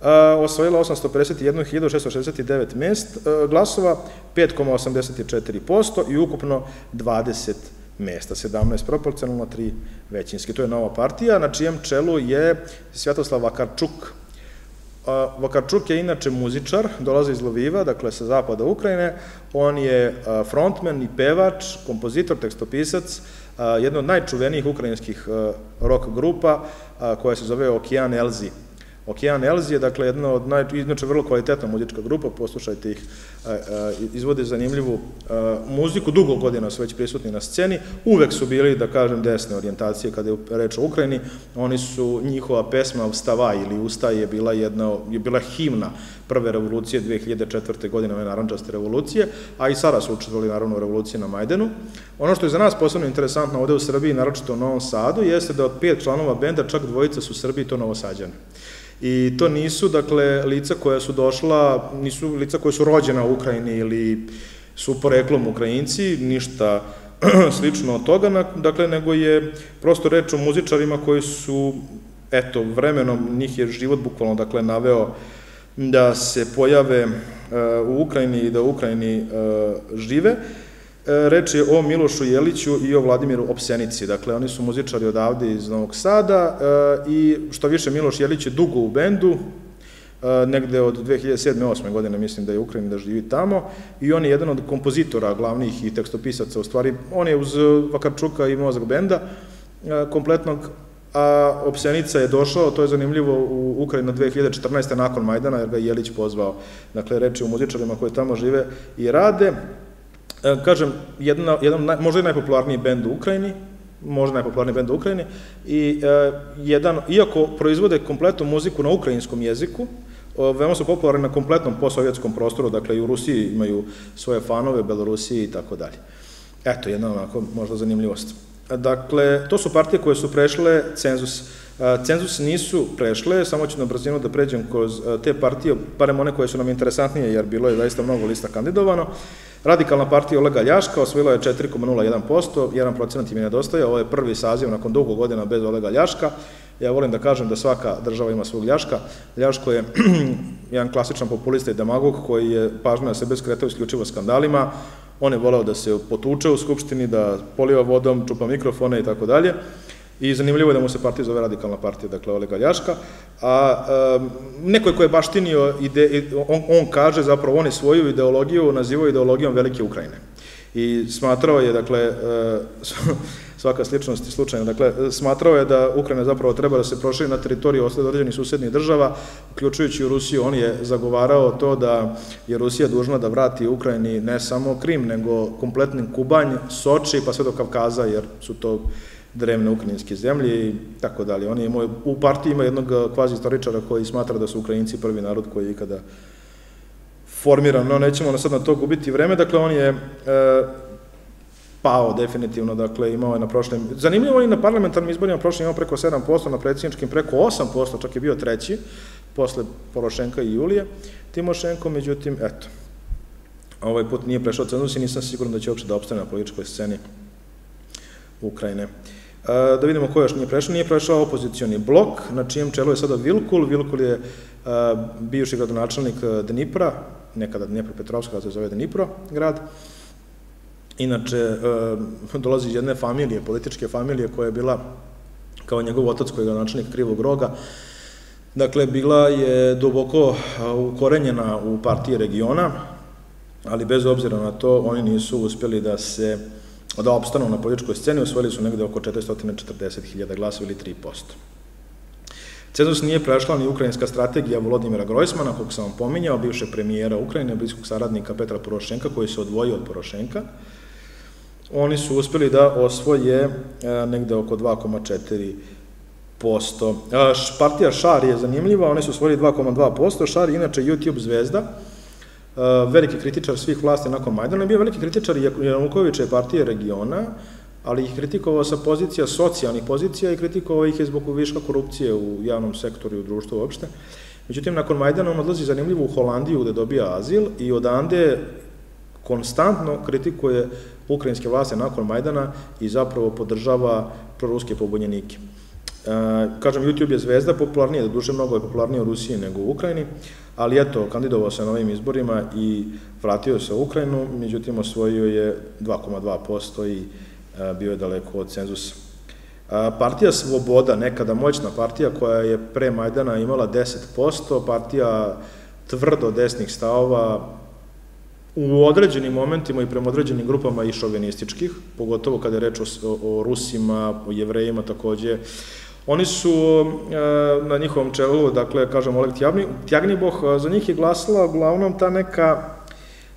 Uh, osvojila 851.669 mest, uh, glasova, 5,84% i ukupno 20 mesta, 17 proporcionalno, 3 većinski. To je nova partija, na čijem čelu je Svjatoslav Vakarčuk. Vakarčuk je inače muzičar, dolazi iz Loviva, dakle sa zapada Ukrajine. On je frontman i pevač, kompozitor, tekstopisac, jedna od najčuvenijih ukrajinskih rock grupa koja se zove Okean Elzi. Okean Elzi je dakle jedna od naj, inače vrlo kvalitetna muzička grupa, poslušajte ih, izvode zanimljivu muziku, dugo godina su već prisutni na sceni, uvek su bili, da kažem, desne orijentacije kada je reč o Ukrajini, oni su, njihova pesma Vstavaj ili Ustaj je bila jedna, je bila himna prve revolucije 2004. godine, ove naranđaste revolucije, a i sada su učestvovali naravno u revoluciji na Majdenu. Ono što je za nas posebno interesantno ovde u Srbiji, naročito u Novom Sadu, jeste da od pet članova benda čak dvojica su u Srbiji to novosađane. I to nisu, dakle, lica koja su došla, nisu lica koja su rođena u Ukrajini ili su poreklom Ukrajinci, ništa slično od toga, dakle, nego je prosto reč o muzičarima koji su, eto, vremenom njih je život bukvalno, dakle, naveo da se pojave uh, u Ukrajini i da u Ukrajini uh, žive. E, reč je o Milošu Jeliću i o Vladimiru Opsenici. Dakle, oni su muzičari odavde iz Novog Sada e, i što više Miloš Jelić je dugo u bendu, e, negde od 2007. 8. godine mislim da je Ukrajina da živi tamo i on je jedan od kompozitora glavnih i tekstopisaca, u stvari on je uz Vakarčuka i Mozak benda kompletnog a Opsenica je došao, to je zanimljivo, u Ukrajinu 2014. nakon Majdana, jer ga je Jelić pozvao, dakle, reči o muzičarima koji tamo žive i rade. E, kažem, jedna, jedan, možda i najpopularniji bend u Ukrajini, možda najpopularniji bend u Ukrajini, i e, jedan, iako proizvode kompletnu muziku na ukrajinskom jeziku, veoma su popularni na kompletnom posovjetskom prostoru, dakle i u Rusiji imaju svoje fanove, Belorusiji i tako dalje. Eto, jedna onako možda zanimljivost. Dakle, to su partije koje su prešle cenzus. E, cenzus nisu prešle, samo ću na brzinu da pređem kroz te partije, barem one koje su nam interesantnije, jer bilo je zaista mnogo lista kandidovano. Radikalna partija Olega Ljaška osvojila je 4,01%, 1% im je nedostaje, ovo je prvi saziv nakon dugo godina bez Olega Ljaška. Ja volim da kažem da svaka država ima svog Ljaška. Ljaško je jedan klasičan populista i demagog koji je pažno na sebe skretao isključivo skandalima. On je voleo da se potuče u Skupštini, da poliva vodom, čupa mikrofone i tako dalje. I zanimljivo je da mu se partija zove radikalna partija, dakle Olega Ljaška, a um, neko ko je baštinio, ide, on, on kaže zapravo on je svoju ideologiju nazivao ideologijom Velike Ukrajine. I smatrao je, dakle, uh, svaka sličnost i slučajna, dakle, smatrao je da Ukrajina zapravo treba da se proširi na teritoriju određenih susednih država, uključujući Rusiju, on je zagovarao to da je Rusija dužna da vrati Ukrajini ne samo Krim, nego kompletni Kubanj, Soči, pa sve do Kavkaza, jer su to drevne ukrajinske zemlje i tako dalje. On je imao, u partiji ima jednog kvazi istoričara koji smatra da su Ukrajinci prvi narod koji je ikada formiran, no nećemo sad na to gubiti vreme, dakle on je e, pao definitivno, dakle imao je na prošlim, zanimljivo je na parlamentarnim izborima prošlim imao preko 7%, na predsjedničkim preko 8%, čak je bio treći, posle Porošenka i Julije, Timošenko, međutim, eto, ovaj put nije prešao cenzus i nisam siguran da će uopšte da opstane na političkoj sceni Ukrajine. Da vidimo ko još nije prešao. Nije prešao opozicioni blok, na čijem čelu je sada Vilkul. Vilkul je bivši gradonačelnik Dnipra, nekada Dnjepro Petrovska, kada se zove Dnipro grad. Inače, dolazi iz jedne familije, političke familije, koja je bila, kao njegov otac koji je gradonačelnik Krivog roga, Dakle, bila je duboko ukorenjena u partiji regiona, ali bez obzira na to, oni nisu uspjeli da se da opstanu na političkoj sceni, osvojili su negde oko 440.000 glasova ili 3%. Cenzus nije prešla ni ukrajinska strategija Volodimira Grojsmana, kog sam vam pominjao, bivše premijera Ukrajine, bliskog saradnika Petra Porošenka, koji se odvojio od Porošenka. Oni su uspeli da osvoje e, negde oko 2,4 posto. E, partija Šar je zanimljiva, oni su osvojili 2,2%, Šar je inače YouTube zvezda, veliki kritičar svih vlasti nakon Majdana, bio veliki kritičar i Janukovića partije regiona, ali ih kritikovao sa pozicija socijalnih pozicija i kritikovao ih je zbog viška korupcije u javnom sektoru i u društvu uopšte. Međutim, nakon Majdana on odlazi zanimljivo u Holandiju gde dobija azil i odande konstantno kritikuje ukrajinske vlasti nakon Majdana i zapravo podržava proruske pobunjenike. E, kažem, YouTube je zvezda, popularnije, da duše mnogo je popularnije u Rusiji nego u Ukrajini, ali eto, kandidovao se na ovim izborima i vratio se u Ukrajinu, međutim osvojio je 2,2% i e, bio je daleko od cenzusa. Partija Svoboda, nekada moćna partija koja je pre Majdana imala 10%, partija tvrdo desnih stavova, u određenim momentima i prema određenim grupama i šovinističkih, pogotovo kada je reč o, o Rusima, o jevrejima takođe, Oni su e, na njihovom čelu, dakle, kažem, Oleg Tjagniboh, za njih je glasila uglavnom ta neka,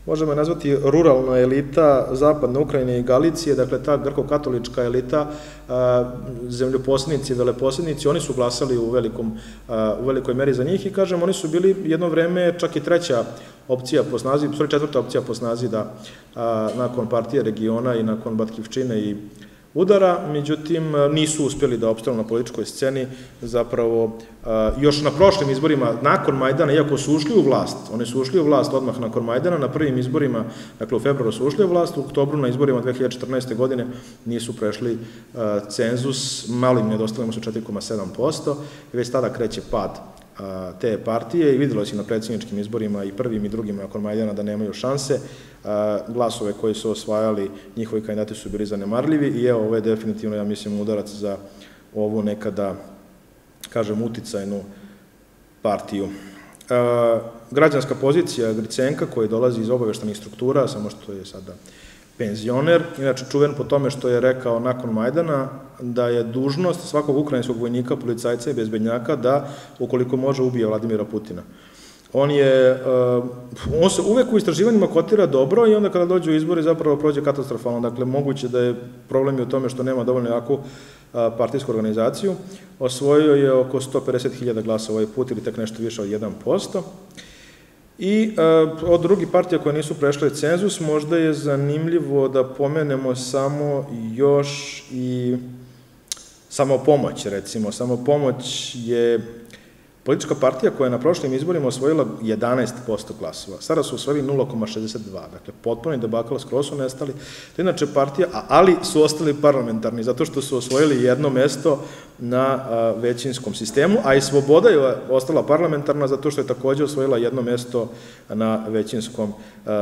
možemo je nazvati, ruralna elita zapadne Ukrajine i Galicije, dakle, ta grko-katolička elita, e, zemljoposljednici, veleposljednici, oni su glasali u, velikom, e, u velikoj meri za njih i, kažem, oni su bili jedno vreme čak i treća opcija po snazi, sorry, četvrta opcija po snazi da nakon partije regiona i nakon Batkivčine i udara, međutim nisu uspjeli da opstanu na političkoj sceni, zapravo još na prošlim izborima, nakon Majdana, iako su ušli u vlast, oni su ušli u vlast odmah nakon Majdana, na prvim izborima, dakle u februaru su ušli u vlast, u oktobru na izborima 2014. godine nisu prešli cenzus, malim nedostavljamo su 4,7%, i već tada kreće pad te partije i videlo se na predsjedničkim izborima i prvim i drugim nakon Majdana da nemaju šanse. Glasove koje su osvajali njihovi kandidati su bili zanemarljivi i evo ovo je definitivno, ja mislim, udarac za ovu nekada, kažem, uticajnu partiju. Građanska pozicija Gricenka koji dolazi iz obaveštanih struktura, samo što je sada penzioner, inače čuven po tome što je rekao nakon Majdana da je dužnost svakog ukrajinskog vojnika, policajca i bezbednjaka da, ukoliko može, ubije Vladimira Putina. On je, uh, on se uvek u istraživanjima kotira dobro i onda kada dođe u izbori zapravo prođe katastrofalno. Dakle, moguće da je problem u tome što nema dovoljno jaku uh, partijsku organizaciju. Osvojio je oko 150.000 glasa ovaj put ili tek nešto više od 1%. I e, od drugih partija koje nisu prešle cenzus, možda je zanimljivo da pomenemo samo još i samopomoć, recimo. Samopomoć je politička partija koja je na prošlim izborima osvojila 11% glasova, sada su osvojili 0,62, dakle potpuno je debakala, skoro su nestali, to je inače partija, ali su ostali parlamentarni, zato što su osvojili jedno mesto na većinskom sistemu, a i Svoboda je ostala parlamentarna zato što je takođe osvojila jedno mesto na većinskom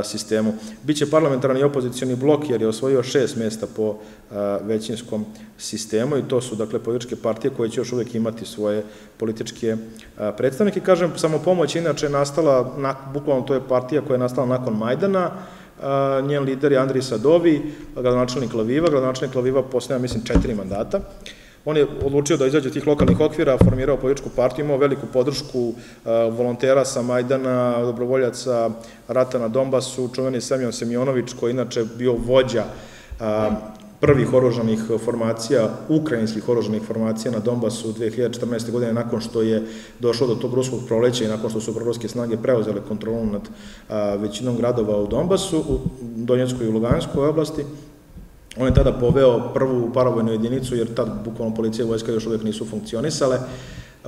sistemu. Biće parlamentarni opozicioni blok jer je osvojio šest mesta po većinskom sistemu i to su dakle političke partije koje će još uvek imati svoje političke predstavnike. Kažem, samopomoć inače je nastala, bukvalno to je partija koja je nastala nakon Majdana, njen lider je Andrij Sadovi, gradonačelnik Laviva, gradonačelnik Laviva posljednja, mislim, četiri mandata. On je odlučio da izađe tih lokalnih okvira, formirao političku partiju, imao veliku podršku volontera sa Majdana, dobrovoljaca rata na Donbasu, čuveni Semjon Semjonović, koji inače bio vođa prvih oružanih formacija, ukrajinskih oružanih formacija na Donbasu 2014. godine, nakon što je došlo do tog ruskog proleća i nakon što su proruske snage preuzele kontrolu nad većinom gradova u Donbasu, u Donjetskoj i Luganskoj oblasti. On je tada poveo prvu paravojnu jedinicu, jer tad bukvalno policija i vojska još uvijek nisu funkcionisale,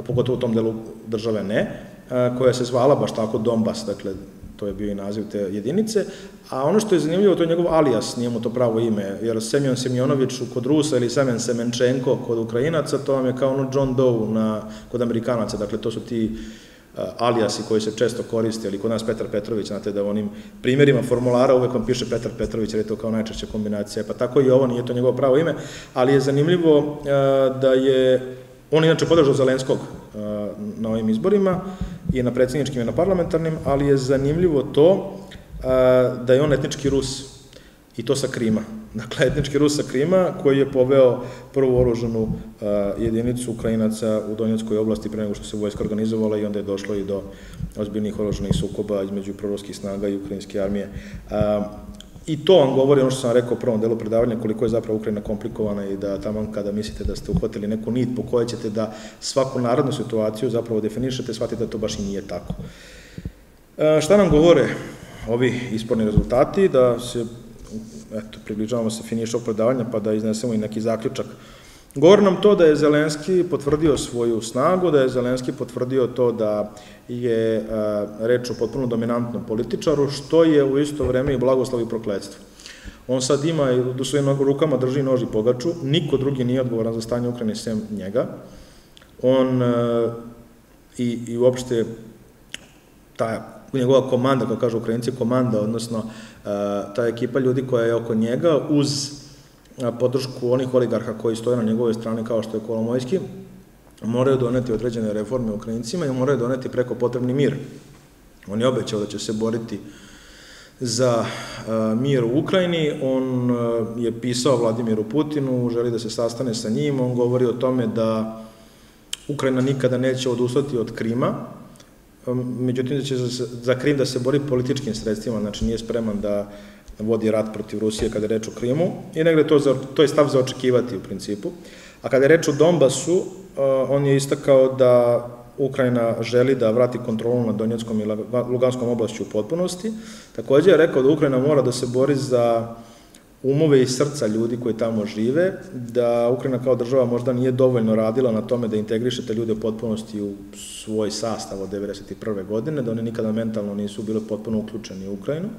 pogotovo u tom delu države ne, koja se zvala baš tako Donbas, dakle to je bio i naziv te jedinice, a ono što je zanimljivo, to je njegov alias, nije mu to pravo ime, jer Semjon Semjonović kod Rusa ili Semen Semenčenko kod Ukrajinaca, to vam je kao ono John Doe na, kod Amerikanaca, dakle to su ti alijasi koji se često koriste, ili kod nas Petar Petrović, znate da u onim primjerima formulara uvek vam piše Petar Petrović, jer je to kao najčešća kombinacija, pa tako i ovo nije to njegovo pravo ime, ali je zanimljivo da je On inače podržao Zelenskog na ovim izborima i na predsjedničkim i na parlamentarnim, ali je zanimljivo to da je on etnički Rus i to sa Krima. Dakle, etnički Rus sa Krima koji je poveo prvu oružanu jedinicu Ukrajinaca u Donjetskoj oblasti pre nego što se vojska organizovala i onda je došlo i do ozbiljnih oruženih sukoba između proruskih snaga i ukrajinske armije. I to vam govori ono što sam rekao u prvom delu predavanja, koliko je zapravo Ukrajina komplikovana i da tamo kada mislite da ste uhvatili neku nit po kojoj ćete da svaku narodnu situaciju zapravo definišete, shvatite da to baš i nije tako. E, šta nam govore ovi isporni rezultati? Da se, eto, približavamo se finišu predavanja pa da iznesemo i neki zaključak Govor nam to da je Zelenski potvrdio svoju snagu, da je Zelenski potvrdio to da je reč o potpuno dominantnom političaru, što je u isto vreme i blagoslav i prokledstvo. On sad ima, u svojim rukama drži nož i pogaču, niko drugi nije odgovoran za stanje Ukrajine sem njega. On i, i uopšte ta njegova komanda, kao kažu Ukrajinci, komanda, odnosno ta ekipa ljudi koja je oko njega, uz podršku onih oligarha koji stoje na njegove strane kao što je Kolomojski, moraju doneti određene reforme Ukrajincima i moraju doneti preko potrebni mir. On je obećao da će se boriti za mir u Ukrajini, on je pisao Vladimiru Putinu, želi da se sastane sa njim, on govori o tome da Ukrajina nikada neće odustati od Krima, međutim da će za Krim da se bori političkim sredstvima, znači nije spreman da vodi rat protiv Rusije kada je reč o Krimu i negde to, za, to je stav za očekivati u principu. A kada je reč o Donbasu, uh, on je istakao da Ukrajina želi da vrati kontrolu nad Donjeckom i Luganskom oblašću u potpunosti. Takođe je rekao da Ukrajina mora da se bori za umove i srca ljudi koji tamo žive, da Ukrajina kao država možda nije dovoljno radila na tome da integriše te ljude u potpunosti u svoj sastav od 1991. godine, da oni nikada mentalno nisu bili potpuno uključeni u Ukrajinu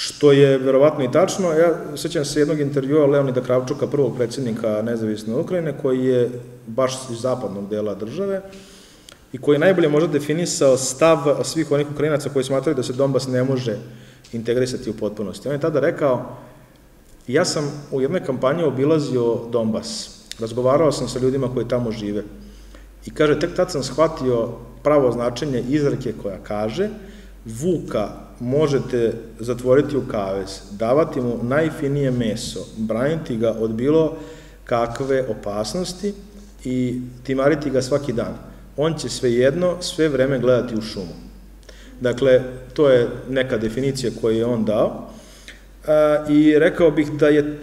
što je verovatno i tačno. Ja sećam se jednog intervjua Leonida Kravčuka, prvog predsjednika nezavisne Ukrajine, koji je baš iz zapadnog dela države i koji je najbolje možda definisao stav svih onih Ukrajinaca koji smatraju da se Donbas ne može integrisati u potpunosti. On je tada rekao, ja sam u jednoj kampanji obilazio Donbas, razgovarao sam sa ljudima koji tamo žive i kaže, tek tad sam shvatio pravo značenje izreke koja kaže, vuka možete zatvoriti u kavez, davati mu najfinije meso, braniti ga od bilo kakve opasnosti i timariti ga svaki dan. On će svejedno sve vreme gledati u šumu. Dakle, to je neka definicija koju je on dao i rekao bih da je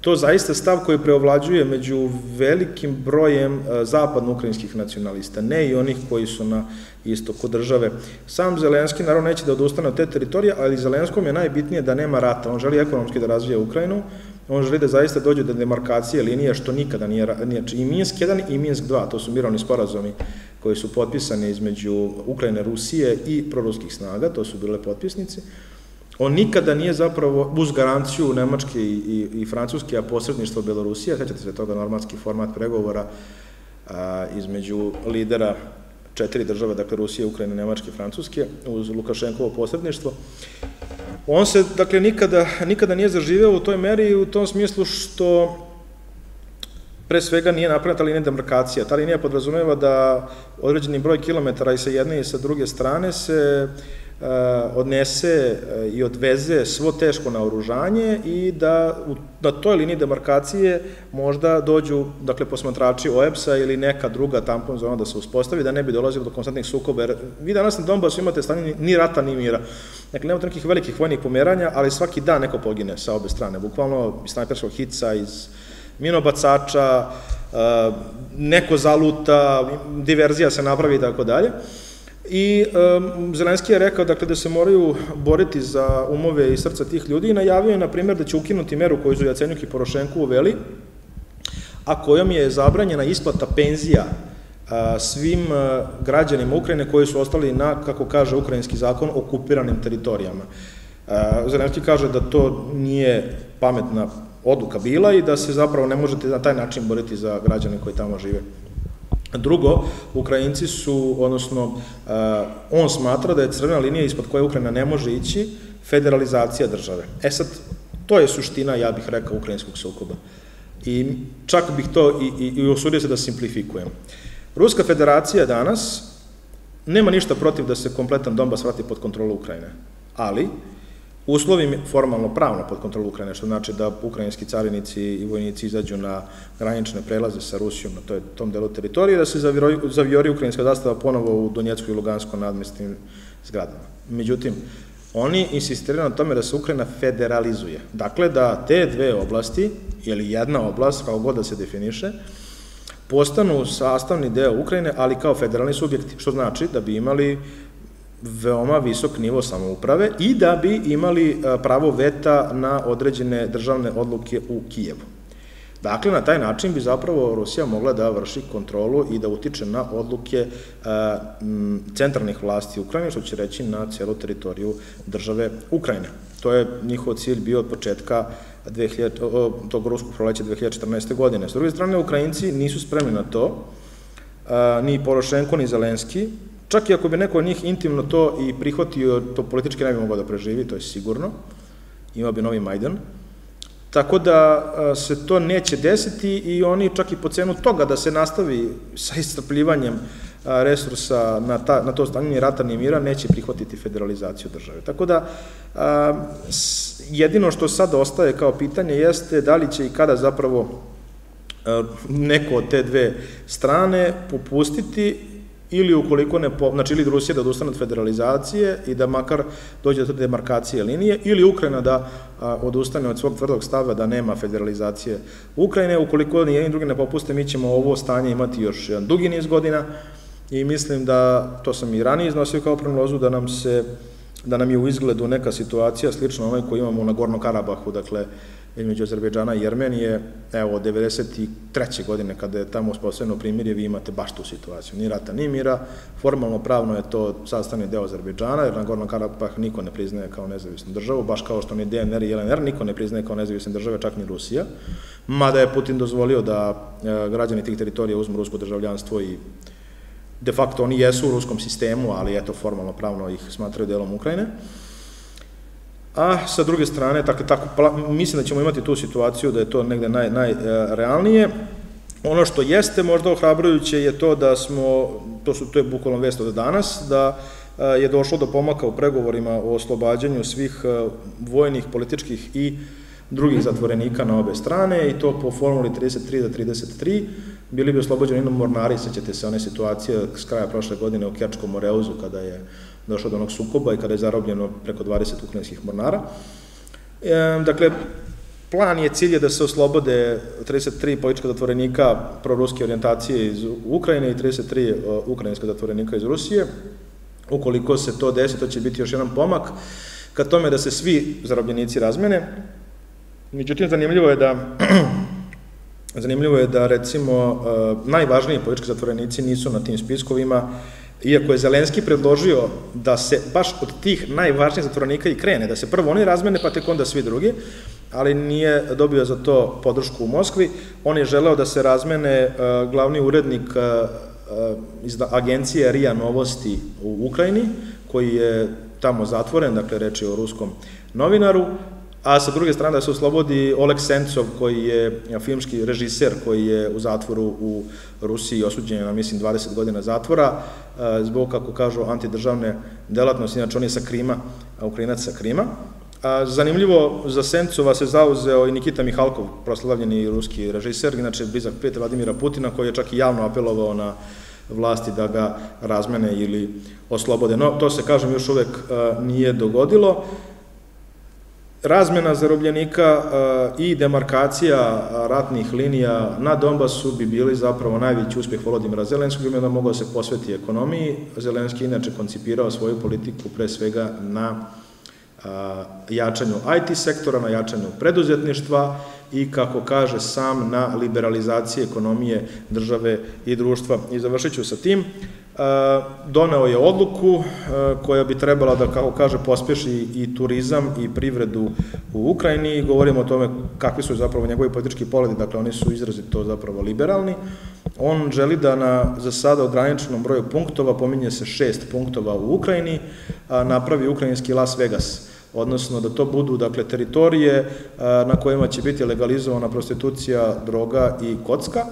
to zaista stav koji preovlađuje među velikim brojem zapadno-ukrajinskih nacionalista, ne i onih koji su na istoku države. Sam Zelenski naravno neće da odustane od te teritorije, ali Zelenskom je najbitnije da nema rata. On želi ekonomski da razvija Ukrajinu, On želi da zaista dođe do demarkacije linije, što nikada nije, znači i Minsk 1 i Minsk 2, to su mirovni sporazumi koji su potpisani između Ukrajine, Rusije i proruskih snaga, to su bile potpisnici. On nikada nije zapravo, uz garanciju Nemačke i, i, i Francuske, a posredništvo Belorusije, sećate se toga normalski format pregovora a, između lidera četiri države, dakle Rusije, Ukrajine, Nemačke i Francuske, uz Lukašenkovo posredništvo. On se, dakle, nikada, nikada nije zaživeo u toj meri u tom smislu što pre svega nije napravljena ta linija demarkacija. Ta linija podrazumeva da određeni broj kilometara i sa jedne i sa druge strane se uh, odnese uh, i odveze svo teško naoružanje i da na toj liniji demarkacije možda dođu, dakle, posmatrači OEPS-a ili neka druga tampon zona da se uspostavi, da ne bi dolazilo do konstantnih sukoba, jer vi danas na Donbasu imate stanje ni rata, ni mira. Dakle, nemate nekih velikih vojnih pomeranja, ali svaki dan neko pogine sa obe strane, bukvalno iz snajperskog hica, iz minobacača, neko zaluta, diverzija se napravi i tako dalje. I um, Zelenski je rekao dakle, da se moraju boriti za umove i srca tih ljudi i najavio je, na primjer, da će ukinuti meru koju su Jacenjuk i Porošenko uveli, a kojom je zabranjena isplata penzija a, svim a, građanima Ukrajine koji su ostali na, kako kaže ukrajinski zakon, okupiranim teritorijama. A, Zelenski kaže da to nije pametna odluka bila i da se zapravo ne možete na taj način boriti za građane koji tamo žive. Drugo, Ukrajinci su, odnosno, on smatra da je crvena linija ispod koje Ukrajina ne može ići federalizacija države. E sad, to je suština, ja bih rekao, ukrajinskog sukoba. I čak bih to i, i, i osudio se da simplifikujem. Ruska federacija danas nema ništa protiv da se kompletan Donbas vrati pod kontrolu Ukrajine, ali uslovi formalno pravno pod kontrolu Ukrajine, što znači da ukrajinski carinici i vojnici izađu na granične prelaze sa Rusijom na toj, tom delu teritorije, da se zaviori, zaviori ukrajinska zastava ponovo u Donjecku i Lugansku na administrativnim zgradama. Međutim, oni insistiraju na tome da se Ukrajina federalizuje. Dakle, da te dve oblasti, ili jedna oblast, kao god da se definiše, postanu sastavni deo Ukrajine, ali kao federalni subjekti, što znači da bi imali veoma visok nivo samouprave i da bi imali e, pravo veta na određene državne odluke u Kijevu. Dakle, na taj način bi zapravo Rusija mogla da vrši kontrolu i da utiče na odluke e, centralnih vlasti Ukrajine, što će reći na celu teritoriju države Ukrajine. To je njihov cilj bio od početka 2000, tog ruskog proleća 2014. godine. S druge strane, Ukrajinci nisu spremni na to, e, ni Porošenko, ni Zelenski, Čak i ako bi neko od njih intimno to i prihvatio, to politički ne bi mogao da preživi, to je sigurno. Imao bi novi Majdan. Tako da se to neće desiti i oni čak i po cenu toga da se nastavi sa istrpljivanjem resursa na, ta, na to stanje rata ni mira, neće prihvatiti federalizaciju države. Tako da, jedino što sad ostaje kao pitanje jeste da li će i kada zapravo neko od te dve strane popustiti ili ukoliko ne, po, znači ili Rusija da odustane od federalizacije i da makar dođe do demarkacije linije, ili Ukrajina da a, odustane od svog tvrdog stava da nema federalizacije Ukrajine, ukoliko ni jedni drugi ne popuste, mi ćemo ovo stanje imati još jedan dugi niz godina i mislim da, to sam i ranije iznosio kao prognozu, da nam se da nam je u izgledu neka situacija slična onoj koju imamo na Gorno Karabahu, dakle, između Azerbejdžana i Jermenije, evo, od 93. godine, kada je tamo uspostavljeno primirje, vi imate baš tu situaciju. Ni rata, ni mira, formalno pravno je to sastavni deo Azerbejdžana, jer Nagorno Karabah niko ne priznaje kao nezavisnu državu, baš kao što ni DNR i LNR niko ne priznaje kao nezavisne države, čak ni Rusija, mada je Putin dozvolio da e, građani tih teritorija uzmu rusko državljanstvo i de facto oni jesu u ruskom sistemu, ali eto, formalno pravno ih smatraju delom Ukrajine. A sa druge strane, tako, tako, mislim da ćemo imati tu situaciju da je to negde naj, najrealnije. Ono što jeste možda ohrabrujuće je to da smo, to, su, to je bukvalno vest od danas, da je došlo do pomaka u pregovorima o oslobađanju svih vojnih, političkih i drugih zatvorenika na obe strane i to po formuli 33 za 33 bili bi oslobođeni jednom mornari, sećate se one situacije s kraja prošle godine u Kerčkom Moreuzu kada je došlo do onog sukoba i kada je zarobljeno preko 20 ukrajinskih mornara. E, dakle, plan je, cilj je da se oslobode 33 politička zatvorenika proruske orijentacije iz Ukrajine i 33 ukrajinska zatvorenika iz Rusije. Ukoliko se to desi, to će biti još jedan pomak ka tome da se svi zarobljenici razmene, Međutim, zanimljivo je da zanimljivo je da recimo najvažniji politički zatvorenici nisu na tim spiskovima, iako je Zelenski predložio da se baš od tih najvažnijih zatvorenika i krene, da se prvo oni razmene, pa tek onda svi drugi, ali nije dobio za to podršku u Moskvi. On je želeo da se razmene glavni urednik iz agencije RIA Novosti u Ukrajini, koji je tamo zatvoren, dakle reč je o ruskom novinaru, a sa druge strane da se oslobodi Oleg Sencov, koji je filmski režiser, koji je u zatvoru u Rusiji osuđen na, mislim, 20 godina zatvora, zbog, kako kažu, antidržavne delatnosti, inače on je sa Krima, Ukrajinac sa Krima. Zanimljivo, za Sencova se zauzeo i Nikita Mihalkov, proslavljeni ruski režiser, inače blizak prijatelj Vladimira Putina, koji je čak i javno apelovao na vlasti da ga razmene ili oslobode. No, to se, kažem, još uvek nije dogodilo razmena zarobljenika i demarkacija ratnih linija na Donbasu bi bili zapravo najveći uspeh Volodimira Zelenskog, ima da mogao se posveti ekonomiji. Zelenski inače koncipirao svoju politiku pre svega na jačanju IT sektora, na jačanju preduzetništva i, kako kaže sam, na liberalizaciji ekonomije države i društva. I završit ću sa tim. Doneo je odluku koja bi trebala da, kako kaže, pospeši i turizam i privredu u Ukrajini. Govorimo o tome kakvi su zapravo njegovi politički pogledi, dakle oni su izrazito zapravo liberalni. On želi da na za sada ograničenom broju punktova, pominje se šest punktova u Ukrajini, napravi ukrajinski Las Vegas odnosno da to budu dakle teritorije na kojima će biti legalizovana prostitucija, droga i kocka,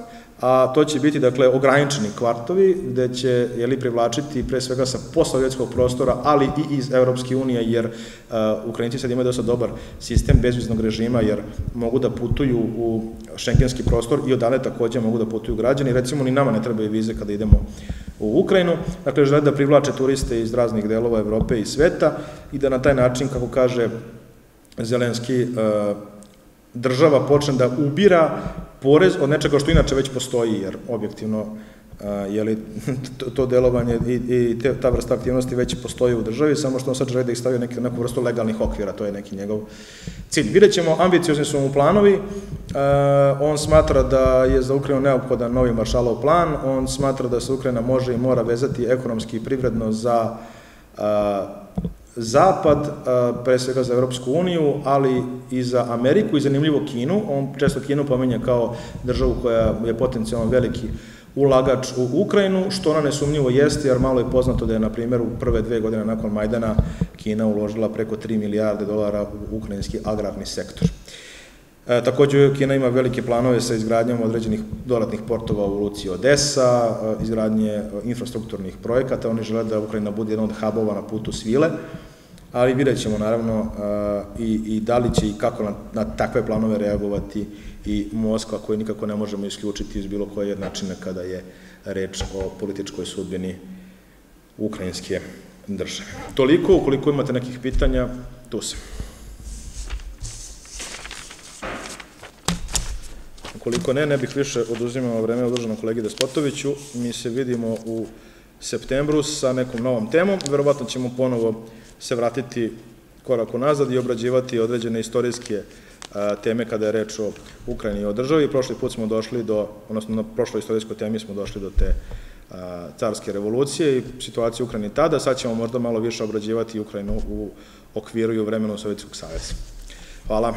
a to će biti dakle ograničeni kvartovi gde će jeli privlačiti pre svega sa poslovjetskog prostora, ali i iz Evropske unije jer uh, Ukrajinci sad imaju dosta dobar sistem bezviznog režima jer mogu da putuju u šengenski prostor i odale takođe mogu da putuju građani, recimo ni nama ne trebaju vize kada idemo u Ukrajinu, dakle žele da privlače turiste iz raznih delova Evrope i sveta i da na taj način, kako kaže Zelenski, uh, država počne da ubira porez od nečega što inače već postoji, jer objektivno je li to, to delovanje i, i te, ta vrsta aktivnosti već postoji u državi, samo što on sad želi da ih stavio neki, neku vrstu legalnih okvira, to je neki njegov cilj. Vidjet ćemo, ambiciozni su mu planovi, on smatra da je za Ukrajinu neophodan novi maršalov plan, on smatra da se Ukrajina može i mora vezati ekonomski i privredno za Zapad, pre svega za Evropsku uniju, ali i za Ameriku i zanimljivo Kinu. On često Kinu pomenja kao državu koja je potencijalno veliki ulagač u Ukrajinu, što ona nesumnjivo jeste, jer malo je poznato da je, na primjer, u prve dve godine nakon Majdana Kina uložila preko 3 milijarde dolara u ukrajinski agrarni sektor. E, takođe, Kina ima velike planove sa izgradnjom određenih dodatnih portova u Luci Odesa, e, izgradnje infrastrukturnih projekata. Oni žele da Ukrajina bude jedan od hubova na putu svile, ali vidjet ćemo naravno e, i, i da li će i kako na, na takve planove reagovati i Moskva, koju nikako ne možemo isključiti iz bilo koje načina kada je reč o političkoj sudbini ukrajinske države. Toliko, ukoliko imate nekih pitanja, tu sam. Ukoliko ne, ne bih više oduzimao vreme održano kolegi Despotoviću. Mi se vidimo u septembru sa nekom novom temom. Verovatno ćemo ponovo se vratiti korak unazad i obrađivati određene istorijske teme kada je reč o Ukrajini i o državi. Prošli put smo došli do, odnosno na prošloj istorijskoj temi smo došli do te carske revolucije i situacije u Ukrajini tada. Sad ćemo možda malo više obrađivati Ukrajinu u okviru i u vremenu Sovjetskog savjeza. Hvala.